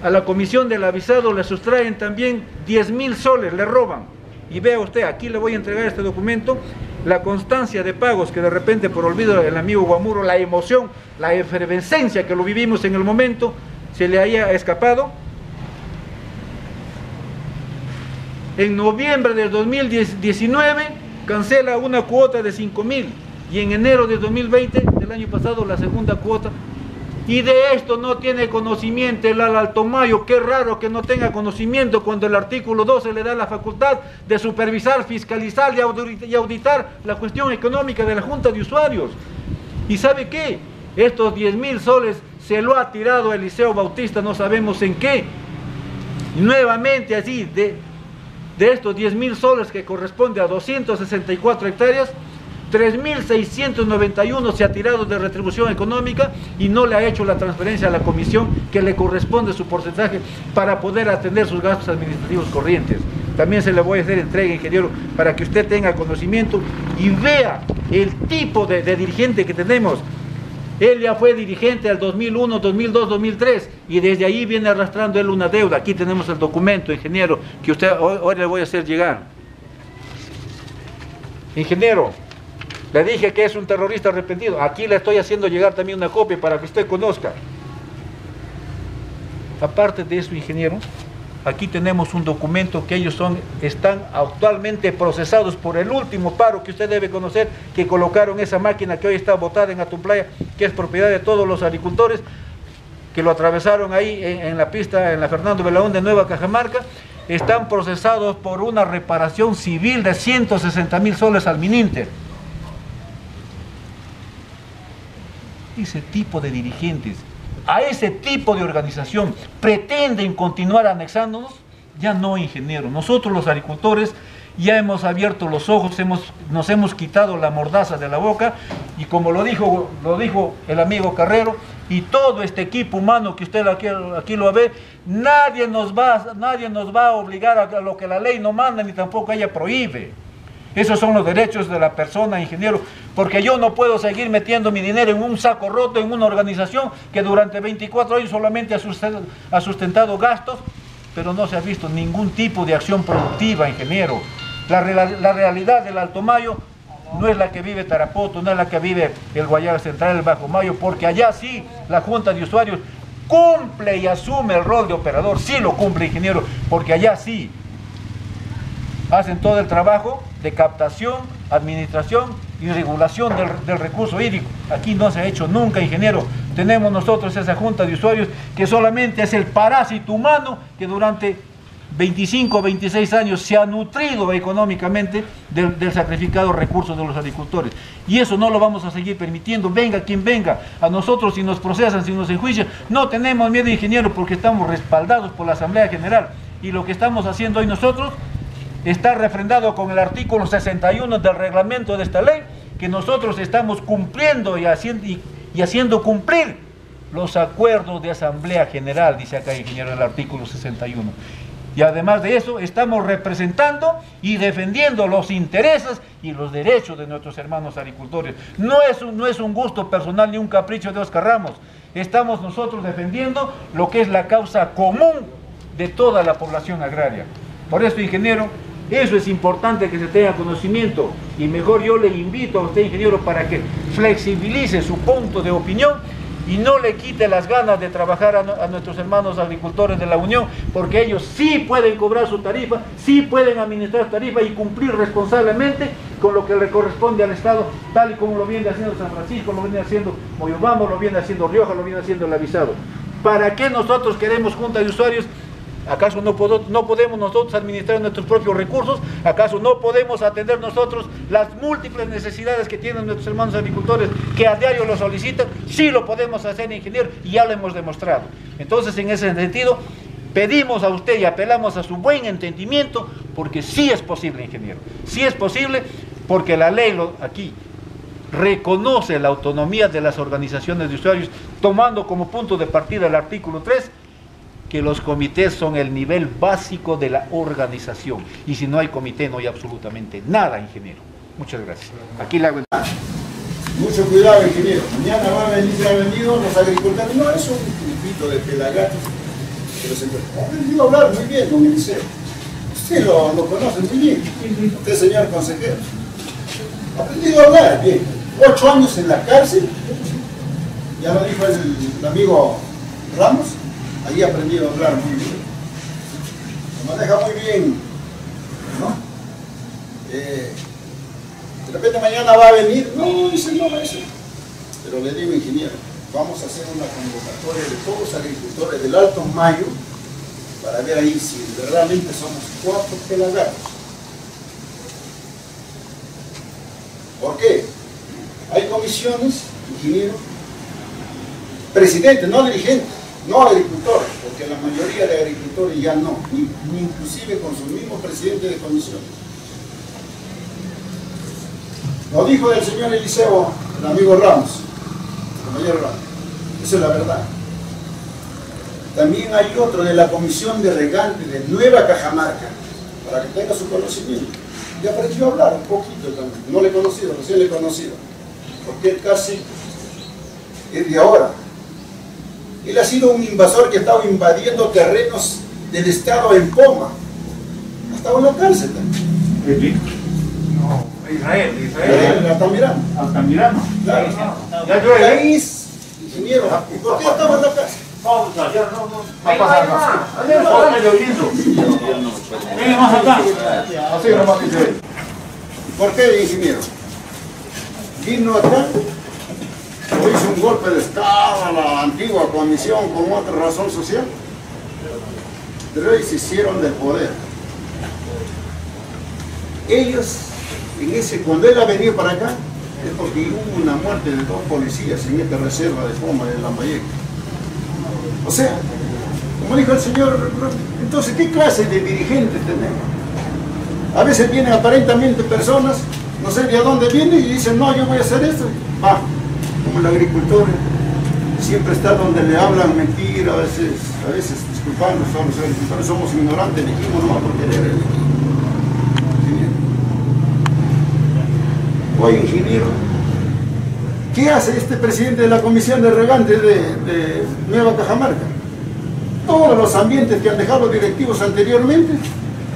a la comisión del avisado le sustraen también 10 mil soles, le roban. Y vea usted, aquí le voy a entregar este documento, la constancia de pagos que de repente por olvido el amigo Guamuro, la emoción, la efervescencia que lo vivimos en el momento, se le haya escapado, En noviembre del 2019 cancela una cuota de 5 mil y en enero de 2020, del año pasado, la segunda cuota. Y de esto no tiene conocimiento el Alto Mayo. Qué raro que no tenga conocimiento cuando el artículo 12 le da la facultad de supervisar, fiscalizar y auditar la cuestión económica de la Junta de Usuarios. ¿Y sabe qué? Estos 10 mil soles se lo ha tirado Eliseo Bautista, no sabemos en qué. Nuevamente así, de, de estos 10 mil soles que corresponde a 264 hectáreas, 3.691 se ha tirado de retribución económica y no le ha hecho la transferencia a la comisión que le corresponde su porcentaje para poder atender sus gastos administrativos corrientes. También se le voy a hacer entrega, ingeniero, para que usted tenga conocimiento y vea el tipo de, dirigente que tenemos. Él ya fue dirigente al 2001, 2002, 2003 y desde ahí viene arrastrando él una deuda. Aquí tenemos el documento, ingeniero, que usted hoy, hoy le voy a hacer llegar. Ingeniero, le dije que es un terrorista arrepentido. Aquí le estoy haciendo llegar también una copia para que usted conozca. Aparte de eso, ingeniero, aquí tenemos un documento que ellos son, están actualmente procesados por el último paro que usted debe conocer, que colocaron esa máquina que hoy está botada en Atuplaya, que es propiedad de todos los agricultores, que lo atravesaron ahí en, la pista, en la Fernando Belaún de Nueva Cajamarca, están procesados por una reparación civil de 160 mil soles al Mininter. Ese tipo de dirigentes, a ese tipo de organización, pretenden continuar anexándonos, ya no, ingeniero. Nosotros los agricultores ya hemos abierto los ojos, hemos, nos hemos quitado la mordaza de la boca y como lo dijo, lo dijo el amigo Carrero y todo este equipo humano que usted aquí, aquí lo ve, nadie nos, va, nadie nos va a obligar a lo que la ley no manda ni tampoco ella prohíbe. Esos son los derechos de la persona, ingeniero, porque yo no puedo seguir metiendo mi dinero en un saco roto, en una organización que durante 24 años solamente ha sustentado gastos, pero no se ha visto ningún tipo de acción productiva, ingeniero. La, realidad del Alto Mayo no es la que vive Tarapoto, no es la que vive el Guayar Central, el Bajo Mayo, porque allá sí la Junta de Usuarios cumple y asume el rol de operador, sí lo cumple ingeniero, porque allá sí hacen todo el trabajo de captación, administración y regulación del, recurso hídrico. Aquí no se ha hecho nunca, ingeniero. Tenemos nosotros esa junta de usuarios que solamente es el parásito humano que durante 25 o 26 años se ha nutrido económicamente del, sacrificado recurso de los agricultores. Y eso no lo vamos a seguir permitiendo, venga quien venga, a nosotros si nos procesan, si nos enjuician, no tenemos miedo ingeniero porque estamos respaldados por la Asamblea General. Y lo que estamos haciendo hoy nosotros está refrendado con el artículo 61 del reglamento de esta ley, que nosotros estamos cumpliendo y haciendo, cumplir los acuerdos de Asamblea General, dice acá ingeniero el artículo 61. Y además de eso, estamos representando y defendiendo los intereses y los derechos de nuestros hermanos agricultores. No es un, gusto personal ni un capricho de Oscar Ramos. Estamos nosotros defendiendo lo que es la causa común de toda la población agraria. Por esto, ingeniero, eso es importante que se tenga conocimiento y mejor yo le invito a usted, ingeniero, para que flexibilice su punto de opinión y no le quite las ganas de trabajar a, nuestros hermanos agricultores de la Unión, porque ellos sí pueden cobrar su tarifa, sí pueden administrar su tarifa y cumplir responsablemente con lo que le corresponde al Estado, tal y como lo viene haciendo San Francisco, lo viene haciendo Moyobamba, lo viene haciendo Rioja, lo viene haciendo el avisado. ¿Para qué nosotros queremos junta de usuarios? ¿Acaso no, no, podemos nosotros administrar nuestros propios recursos? ¿Acaso no podemos atender nosotros las múltiples necesidades que tienen nuestros hermanos agricultores que a diario lo solicitan? Sí lo podemos hacer, ingeniero, y ya lo hemos demostrado. Entonces, en ese sentido, pedimos a usted y apelamos a su buen entendimiento, porque sí es posible, ingeniero. Sí es posible, porque la ley aquí reconoce la autonomía de las organizaciones de usuarios, tomando como punto de partida el artículo 3 que los comités son el nivel básico de la organización. Y si no hay comité, no hay absolutamente nada, ingeniero. Muchas gracias. Aquí la. Mucho cuidado, ingeniero. Mañana va a venir, venido los agricultores. No, es un grupito de pelagatos que los aprendido a hablar muy bien con Eliseo. Usted lo, lo conoce muy bien. Usted, señor consejero. Ha aprendido a hablar bien. Ocho años en la cárcel. Ya lo dijo el amigo Ramos Ahí he aprendido a hablar muy bien. Se maneja muy bien, ¿no? Eh, de repente mañana va a venir, no, dice no eso. Pero le digo, ingeniero, vamos a hacer una convocatoria de todos los agricultores del Alto Mayo para ver ahí si realmente somos cuatro pelagatos. ¿Por qué? Hay comisiones, ingeniero, presidente, no dirigente no agricultores, porque la mayoría de agricultores ya no, ni, inclusive con su mismo presidente de comisión. Lo dijo el señor Eliseo, el amigo Ramos, el compañero Ramos, eso es la verdad. También hay otro de la comisión de regante de Nueva Cajamarca, para que tenga su conocimiento. Y aprendió a hablar un poquito también, no le he conocido, recién le he conocido, porque casi es de ahora, él ha sido un invasor que ha estado invadiendo terrenos del Estado en Poma. Ha estado en la cárcel también. No, Israel, Israel. Altamirano. Altamirano. Claro. Ya yo país, ingeniero. ¿Y por qué estaba en la cárcel? Vamos no, no, no. Va a pasar más. Venga más acá. Así nomás dice ¿Por qué, ingeniero? Vino acá hizo un golpe de Estado a la antigua comisión con otra razón social. Se hicieron del poder. Ellos, en ese, cuando él ha venido para acá, es porque hubo una muerte de dos policías en esta reserva de Poma de Lambayeque. O sea, como dijo el señor, entonces, ¿qué clase de dirigentes tenemos? A veces vienen aparentemente personas, no sé de dónde vienen y dicen, no, yo voy a hacer esto. Va, como el agricultor, siempre está donde le hablan mentira, a veces, a veces, disculpando, somos agricultores somos ignorantes, elegimos nomás por querer elegir. Oye, ingeniero, ¿qué hace este presidente de la Comisión de Regantes de, de Nueva Cajamarca? Todos los ambientes que han dejado los directivos anteriormente,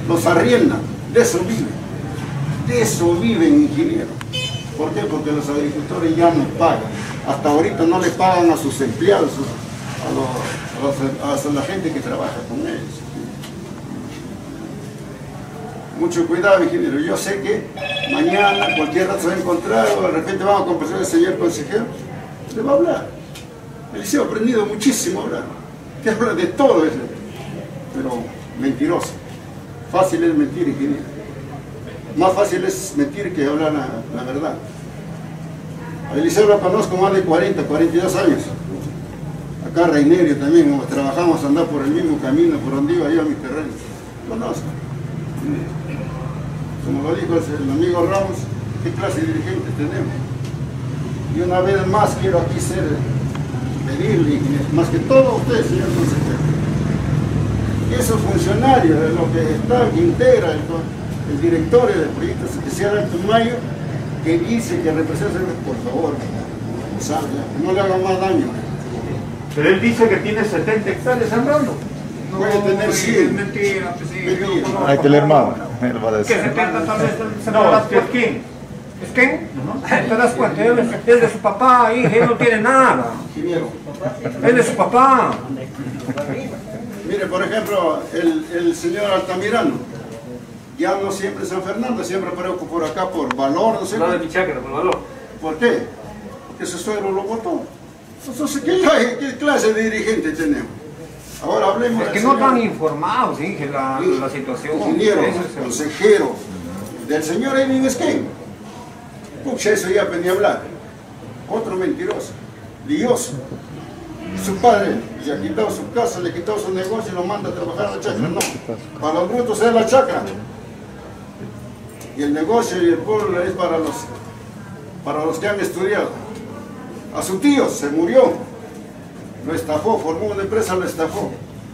los arriendan, de eso viven. De eso viven, ingeniero. ¿Por qué? Porque los agricultores ya no pagan. Hasta ahorita no le pagan a sus empleados, a, la gente que trabaja con ellos. Mucho cuidado, ingeniero. Yo sé que mañana, cualquier rato se va a encontrar, de repente vamos a conversar al señor consejero, le va a hablar. Él ha aprendido muchísimo a hablar. Que habla de todo eso. Pero mentiroso. Fácil es mentir, ingeniero. Más fácil es mentir que hablar la, la verdad. A Eliseo conozco más de 40, 42 años. Acá Reinerio también, trabajamos a andar por el mismo camino por donde iba yo a mi terreno. Conozco. Como lo dijo el amigo Ramos, ¿qué clase de dirigentes tenemos? Y una vez más quiero aquí ser, pedirle, más que todo a usted, señor consejero, esos funcionarios de lo que está, que integra el, el directorio del proyecto especial Alto Mayo, que dice que representa, por favor, salga, no le haga más daño. Pero él dice que tiene 70 hectáreas sembrando. No, Puede tener 100. Es mentira, pues sí, conozco. Hay que leer más. Él va a Que decir. 70 tal vez se No, es que es quién. ¿Es quién? ¿Te das cuenta? Él es, de su papá, hija, él no tiene nada. Él es su papá. Mire, por ejemplo, el, el señor Altamirano, ya no siempre San Fernando, siempre aparezco por acá por valor, no sé. No de mi cháquera, por valor. ¿Por qué? Porque su suegro lo votó. Entonces, ¿qué, clase- qué clase de dirigente tenemos? Ahora hablemos Es que no están informados, Inge, la, la situación. ingeniero, el- consejero, del señor Edwin Esquén. Pucha, eso ya venía a hablar. Otro mentiroso, lioso. Su padre le ha quitado su casa, le ha quitado su negocio y lo manda a trabajar a la chacra. No, para los brutos es la chacra. Y el negocio y el pueblo es para los, para los que han estudiado. A su tío se murió, lo estafó, formó una empresa, lo estafó.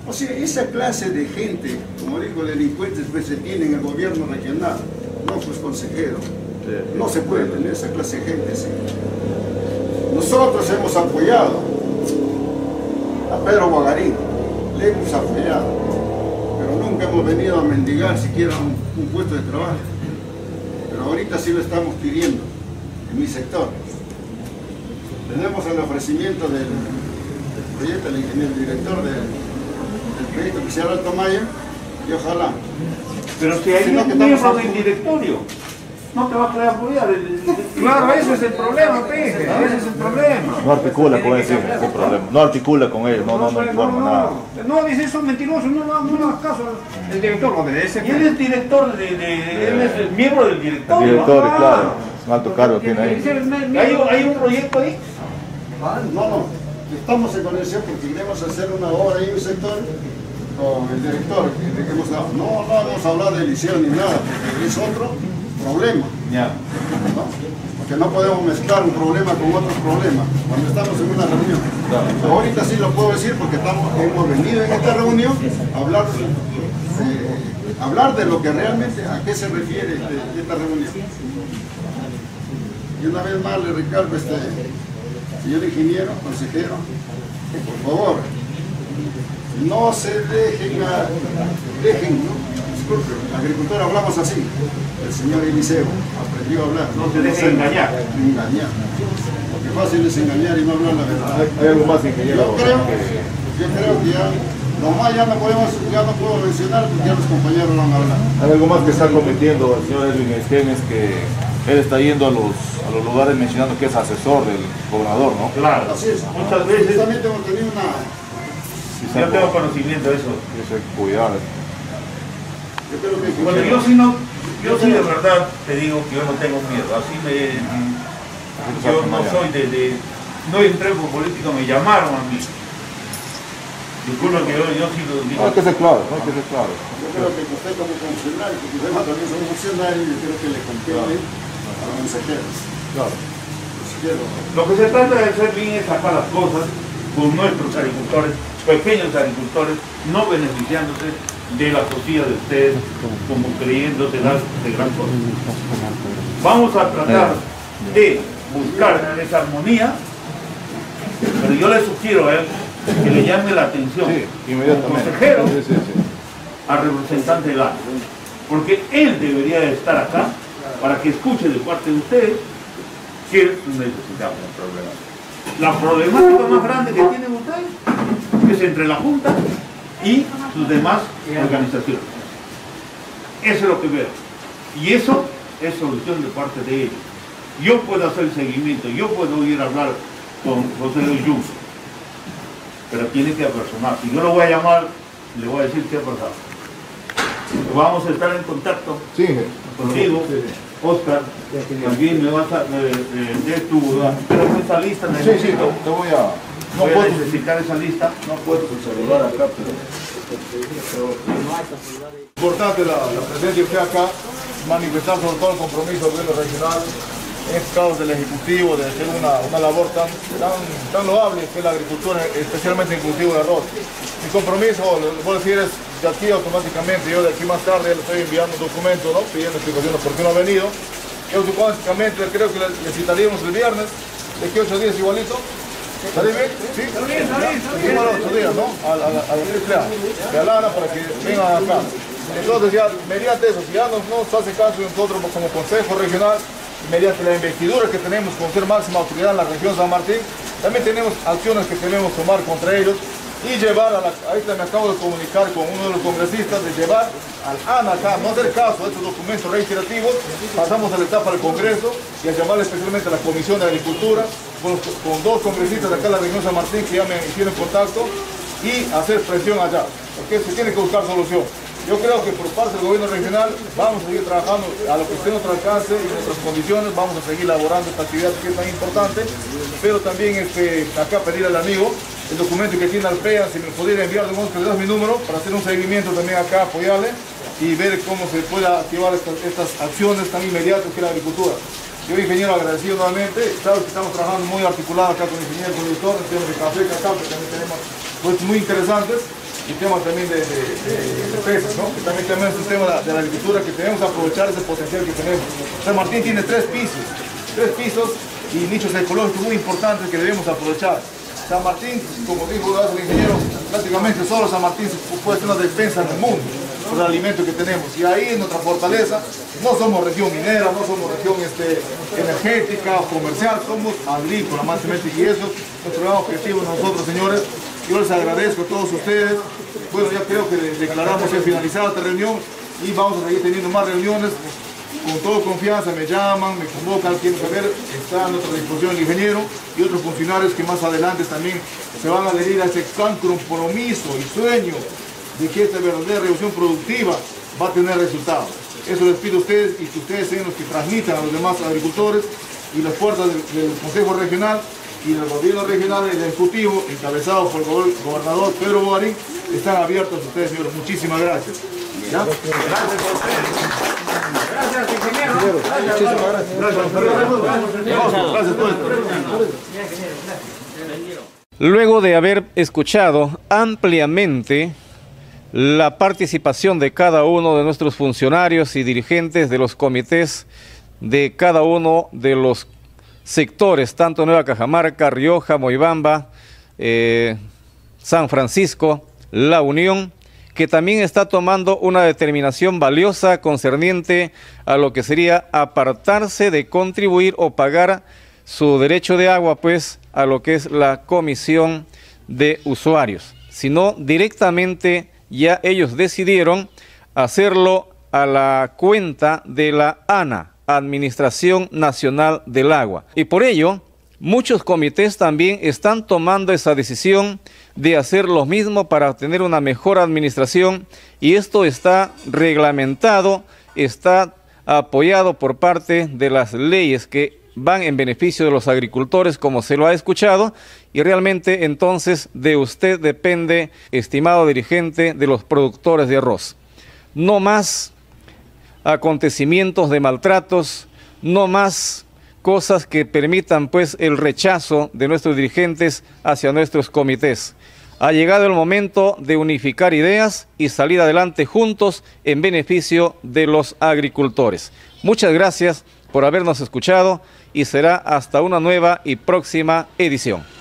O sea, esa clase de gente, como digo, delincuentes, pues se tiene en el gobierno regional. No, pues consejero. No se puede tener esa clase de gente. sí. Nosotros hemos apoyado a Pedro Guagarín, le hemos apoyado, pero nunca hemos venido a mendigar siquiera un, un puesto de trabajo. Ahorita sí lo estamos pidiendo en mi sector. Tenemos el ofrecimiento del, proyecto, el ingeniero, el director del, del proyecto que se llama Alto Maya, y ojalá. Pero si hay un miembro del directorio, no te va a querer apoyar. el- el- Claro, ese es el problema, Peje, ese es el problema. No articula con ellos, ese problema. No articula con ellos, no, no, no informa nada. No, dice, son mentirosos, no, no, no hagas caso. El director obedece. Y él es director, de, de- él es el miembro del El directorio. director, Ah. claro, un alto cargo tiene ahí. ¿Hay, hay un proyecto ahí? No, no, estamos en conexión porque queremos hacer una obra ahí en un sector con el director, que- hemos. No, no vamos a hablar de elección ni nada, porque es otro problema. Porque no podemos mezclar un problema con otro problema cuando estamos en una reunión. Ahorita sí lo puedo decir porque estamos, hemos venido en esta reunión a hablar, de- hablar de lo que realmente, a qué se refiere este- esta reunión. Y una vez más le recalco a este señor ingeniero, consejero, que por favor, no se dejen, a, dejen, ¿no? Disculpe, agricultor hablamos así, el señor Eliseo aprendió a hablar. No se dejen engañar. Engañar. Porque fácil es engañar y no hablar la verdad. Hay, algo más, ingeniero. Yo creo, yo creo que ya, nomás ya no podemos, ya no puedo mencionar porque ya los compañeros van a hablar. Hay algo más que está cometiendo el señor Edwin Esquén, es que él está yendo a los, a los lugares mencionando que es asesor del gobernador, ¿no? Claro. Así es. Muchas veces Precisamente hemos tenido una, yo tengo conocimiento de eso. Eso hay que cuidar. Yo creo que Bueno, yo sí no, yo sí de verdad te digo que yo no tengo miedo. Así me, Yo no soy de, de no entré por política, me llamaron a mí. Disculpa que yo, yo sí lo digo. No hay que ser claro, no hay que ser claro. Yo creo que usted como funcionario, porque ustedes también son funcionarios, yo creo que le compete a los mensajeros. Claro. Lo que se trata de hacer bien es sacar las cosas con nuestros agricultores, pequeños agricultores, no beneficiándose de la costilla de ustedes como creyéndose dar de gran cosa. Vamos a tratar de buscar esa armonía, pero yo le sugiero a él que le llame la atención como consejero Sí, sí, sí. al representante del área, porque él debería de estar acá para que escuche de parte de ustedes que necesitamos un problema. La problemática más grande que tienen ustedes es entre la Junta y sus demás organizaciones. Eso es lo que veo. Y eso es solución de parte de ellos. Yo puedo hacer el seguimiento, yo puedo ir a hablar con José Luis Jung, pero tiene que apersonar. Si yo lo voy a llamar, le voy a decir qué ha pasado. Vamos a estar en contacto contigo, Oscar. También me vas a me, me, de tu pero esa lista Sí, sí, necesito. te, te voy a... No puedo, necesitar esa lista. no puedo celular acá, pero... Importante la, la presencia de usted acá, manifestar sobre todo el compromiso del gobierno regional, en este caso del Ejecutivo, de hacer una, una labor tan, tan, tan loable que es la agricultura, especialmente en cultivo de arroz. Mi compromiso, voy a decir, es de aquí automáticamente, yo de aquí más tarde le estoy enviando un documento, ¿no? pidiendo explicaciones por qué no ha venido. Yo automáticamente creo que le, le citaríamos el viernes, de aquí a ocho días igualito, ¿Está bien? Sí, a los otros días, ¿no? A, la- a, la triple A, de Alana para que vengan acá. Entonces ya, mediante eso, si ya no nos hace caso nosotros como Consejo Regional, mediante la investidura que tenemos con ser máxima autoridad en la región San Martín, también tenemos acciones que debemos tomar contra ellos y llevar a la, ahorita me acabo de comunicar con uno de los congresistas de llevar al ANA acá, no hacer caso a estos documentos reiterativos, pasamos a la etapa del Congreso y a llamar especialmente a la Comisión de Agricultura, con dos congresistas de acá de la región San Martín que ya me hicieron contacto y hacer presión allá, porque se tiene que buscar solución. Yo creo que por parte del gobierno regional vamos a seguir trabajando a lo que esté en nuestro alcance y en nuestras condiciones, vamos a seguir elaborando esta actividad que es tan importante, pero también este, acá pedir al amigo el documento que tiene Alpea, si me pudiera enviar de das mi número para hacer un seguimiento también acá, apoyarle y ver cómo se puede activar estas, acciones tan inmediatas que la agricultura. Yo, ingeniero, agradecido nuevamente. Claro que estamos trabajando muy articulado acá con el ingeniero productor, en temas de café, cacao, que también tenemos proyectos muy interesantes y temas también de, de, de- pesas, ¿no? Que también tenemos un tema de, la- agricultura que tenemos aprovechar ese potencial que tenemos. San Martín tiene tres pisos, tres pisos y nichos ecológicos muy importantes que debemos aprovechar. San Martín, como dijo el ingeniero, prácticamente solo San Martín puede ser una defensa en el mundo por el alimento que tenemos. Y ahí es nuestra fortaleza. No somos región minera, no somos región este, energética comercial, somos agrícola, más y eso es nuestro gran objetivo nosotros, señores. Yo les agradezco a todos ustedes. Bueno, ya creo que declaramos que finalizada esta reunión y vamos a seguir teniendo más reuniones. Con toda confianza me llaman, me convocan, quieren saber, está a nuestra disposición el ingeniero y otros funcionarios que más adelante también se van a adherir a ese gran compromiso y sueño de que esta verdadera revolución productiva va a tener resultados. Eso les pido a ustedes y que ustedes sean los que transmitan a los demás agricultores y las fuerzas del, del Consejo Regional y del Gobierno Regional y el Ejecutivo, encabezado por el gober- gobernador Pedro Boarín, están abiertos a ustedes, señores. Muchísimas gracias. Gracias, gracias. Gracias, gracias. Por esto. Luego de haber escuchado ampliamente la participación de cada uno de nuestros funcionarios y dirigentes de los comités de cada uno de los sectores, tanto Nueva Cajamarca, Rioja, Moibamba, eh, San Francisco, La Unión, que también está tomando una determinación valiosa concerniente a lo que sería apartarse de contribuir o pagar su derecho de agua, pues, a lo que es la comisión de usuarios, sino directamente ya ellos decidieron hacerlo a la cuenta de la ANA, Administración Nacional del Agua. Y por ello, muchos comités también están tomando esa decisión de hacer lo mismo para tener una mejor administración y esto está reglamentado, está apoyado por parte de las leyes que van en beneficio de los agricultores, como se lo ha escuchado, y realmente entonces de usted depende, estimado dirigente de los productores de arroz. No más acontecimientos de maltratos, no más cosas que permitan pues el rechazo de nuestros dirigentes hacia nuestros comités. Ha llegado el momento de unificar ideas y salir adelante juntos en beneficio de los agricultores. Muchas gracias por habernos escuchado y será hasta una nueva y próxima edición.